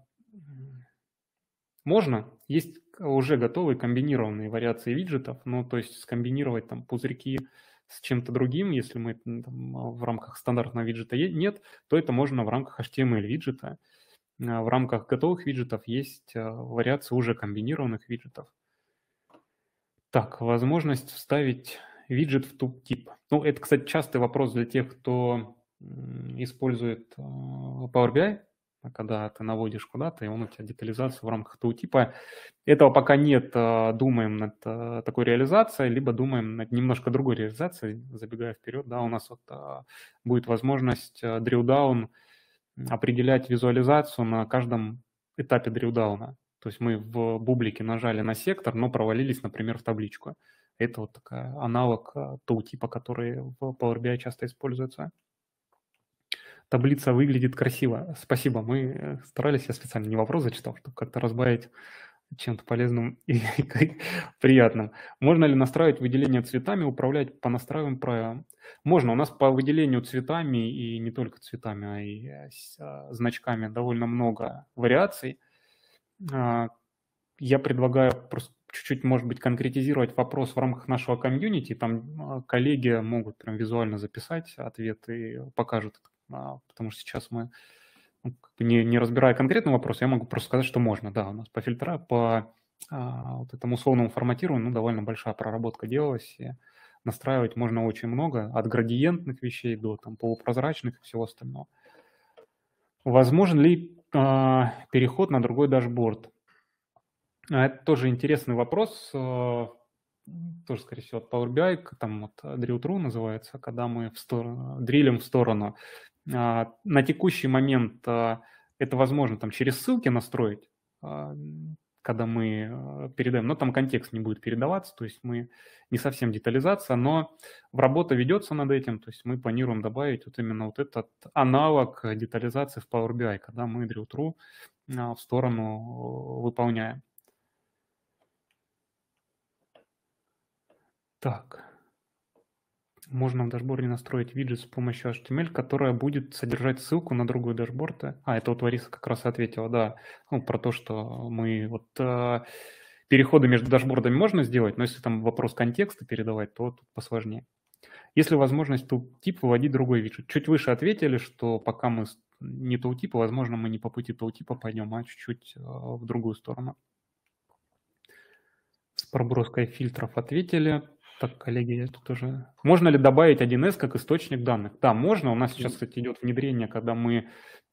можно, есть уже готовые комбинированные вариации виджетов, ну, то есть скомбинировать там пузырьки с чем-то другим, если мы там, в рамках стандартного виджета нет, то это можно в рамках HTML виджета. А, в рамках готовых виджетов есть а, вариации уже комбинированных виджетов. Так, возможность вставить виджет в тип. Ну, это, кстати, частый вопрос для тех, кто использует Power BI, а когда ты наводишь куда-то, и он у тебя детализацию в рамках того типа. Этого пока нет, а, думаем над а, такой реализацией, либо думаем над немножко другой реализацией, забегая вперед, да, у нас вот будет возможность down определять визуализацию на каждом этапе down. То есть мы в бублике нажали на сектор, но провалились, например, в табличку. Это вот такая аналог того типа, который в Power BI часто используется таблица выглядит красиво. Спасибо, мы э, старались, я специально не вопрос зачитал, чтобы как-то разбавить чем-то полезным и приятным. Можно ли настраивать выделение цветами, управлять по настраиваемым правилам? Можно. У нас по выделению цветами и не только цветами, а и э, а, значками довольно много вариаций. А, я предлагаю просто чуть-чуть, может быть, конкретизировать вопрос в рамках нашего комьюнити. Там а, коллеги могут прям визуально записать ответ и покажут а, потому что сейчас мы, ну, не, не разбирая конкретный вопрос, я могу просто сказать, что можно. Да, у нас по фильтра, по а, вот этому условному форматированию ну, довольно большая проработка делалась, и настраивать можно очень много, от градиентных вещей до там, полупрозрачных и всего остального. Возможен ли а, переход на другой дашборд? А, это тоже интересный вопрос. А, тоже, скорее всего, от Power BI, там вот Drill True называется, когда мы в сторону, дрилим в сторону а, на текущий момент а, это возможно там через ссылки настроить, а, когда мы передаем, но там контекст не будет передаваться, то есть мы не совсем детализация, но работа ведется над этим, то есть мы планируем добавить вот именно вот этот аналог детализации в Power BI, когда мы drill true в сторону выполняем. Так можно в дашборде настроить виджет с помощью HTML, которая будет содержать ссылку на другой дашборд. А, это вот Лариса как раз ответила, да, ну, про то, что мы вот э, переходы между дашбордами можно сделать, но если там вопрос контекста передавать, то тут посложнее. Есть ли возможность тип выводить другой виджет. Чуть выше ответили, что пока мы не тоутипа, возможно, мы не по пути тоутипа пойдем, а чуть-чуть э, в другую сторону. С проброской фильтров ответили. Так, коллеги, я тут уже... Можно ли добавить 1С как источник данных? Да, можно. У нас сейчас, кстати, идет внедрение, когда мы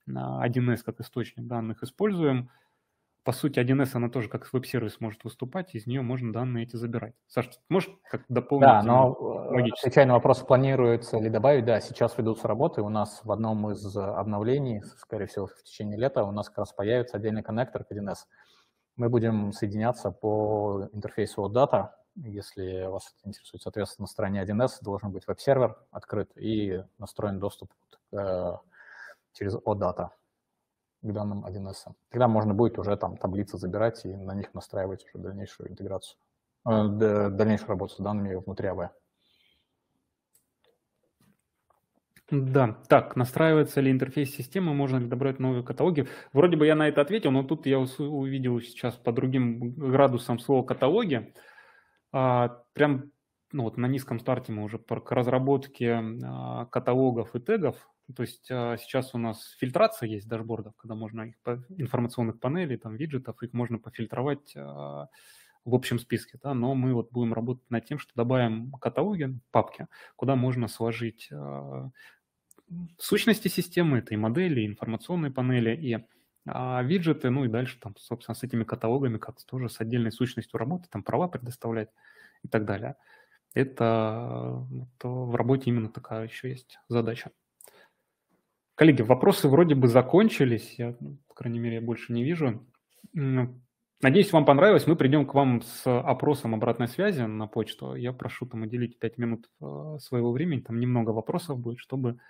1С как источник данных используем. По сути, 1С, она тоже как веб-сервис может выступать, из нее можно данные эти забирать. Саша, можешь как дополнить? Да, но э, логически? отвечая на вопрос, планируется ли добавить, да, сейчас ведутся работы. У нас в одном из обновлений, скорее всего, в течение лета, у нас как раз появится отдельный коннектор к 1С. Мы будем соединяться по интерфейсу OData, если вас это интересует, соответственно, на стороне 1С должен быть веб-сервер открыт и настроен доступ э, через OData. к данным 1С. Тогда можно будет уже там таблицы забирать и на них настраивать уже дальнейшую интеграцию, э, дальнейшую работу с данными внутри АВ. Да, так, настраивается ли интерфейс системы, можно ли добавлять новые каталоги? Вроде бы я на это ответил, но тут я увидел сейчас по другим градусам слово каталоги. А, прям ну вот на низком старте мы уже к разработке а, каталогов и тегов. То есть а, сейчас у нас фильтрация есть дашбордов, когда можно их по информационных панелей, там виджетов, их можно пофильтровать в общем списке, да, но мы вот будем работать над тем, что добавим каталоги, папки, куда можно сложить сущности системы, это и модели, информационные панели, и а виджеты, ну и дальше там, собственно, с этими каталогами как-то тоже с отдельной сущностью работать, там права предоставлять и так далее. Это то в работе именно такая еще есть задача. Коллеги, вопросы вроде бы закончились, я, ну, по крайней мере, больше не вижу. Надеюсь, вам понравилось. Мы придем к вам с опросом обратной связи на почту. Я прошу там уделить 5 минут э, своего времени, там немного вопросов будет, чтобы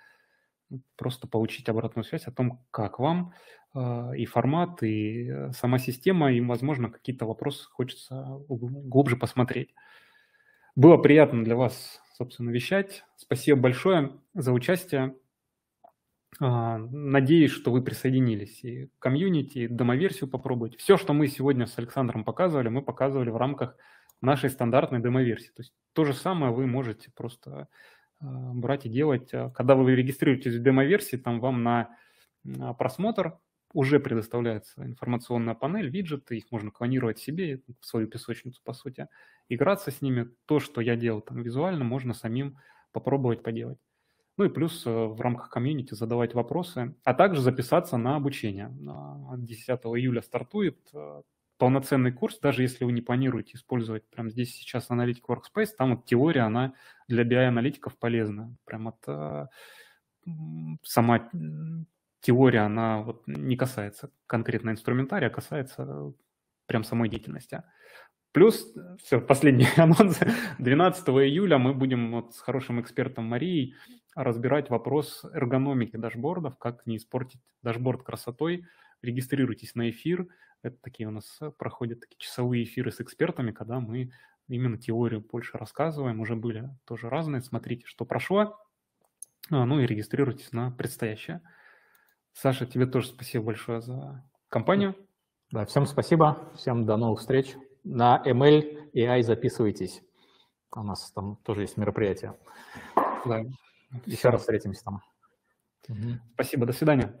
просто получить обратную связь о том, как вам э, и формат, и э, сама система, и, возможно, какие-то вопросы хочется глубже посмотреть. Было приятно для вас, собственно, вещать. Спасибо большое за участие. А, надеюсь, что вы присоединились и к комьюнити, и демоверсию попробуйте. Все, что мы сегодня с Александром показывали, мы показывали в рамках нашей стандартной демоверсии. То есть то же самое вы можете просто а, брать и делать. А, когда вы регистрируетесь в демо-версии, там вам на просмотр уже предоставляется информационная панель, виджеты, их можно клонировать себе, в свою песочницу, по сути, играться с ними. То, что я делал там визуально, можно самим попробовать поделать. Ну и плюс э, в рамках комьюнити задавать вопросы, а также записаться на обучение. 10 июля стартует полноценный курс, даже если вы не планируете использовать прямо здесь сейчас Analytic Workspace, там вот теория, она для BI-аналитиков полезна. Прям это сама теория, она вот не касается конкретно инструментария, а касается прям самой деятельности. Плюс, все, последний анонс, 12 июля мы будем вот с хорошим экспертом Марией разбирать вопрос эргономики дашбордов, как не испортить дашборд красотой. Регистрируйтесь на эфир, это такие у нас э, проходят такие часовые эфиры с экспертами, когда мы именно теорию больше рассказываем. Уже были тоже разные. Смотрите, что прошло. А, ну и регистрируйтесь на предстоящее. Саша, тебе тоже спасибо большое за компанию. Да, всем спасибо. Всем до новых встреч. На ML AI записывайтесь. У нас там тоже есть мероприятие. Да. Еще Все. раз встретимся там. Спасибо, до свидания.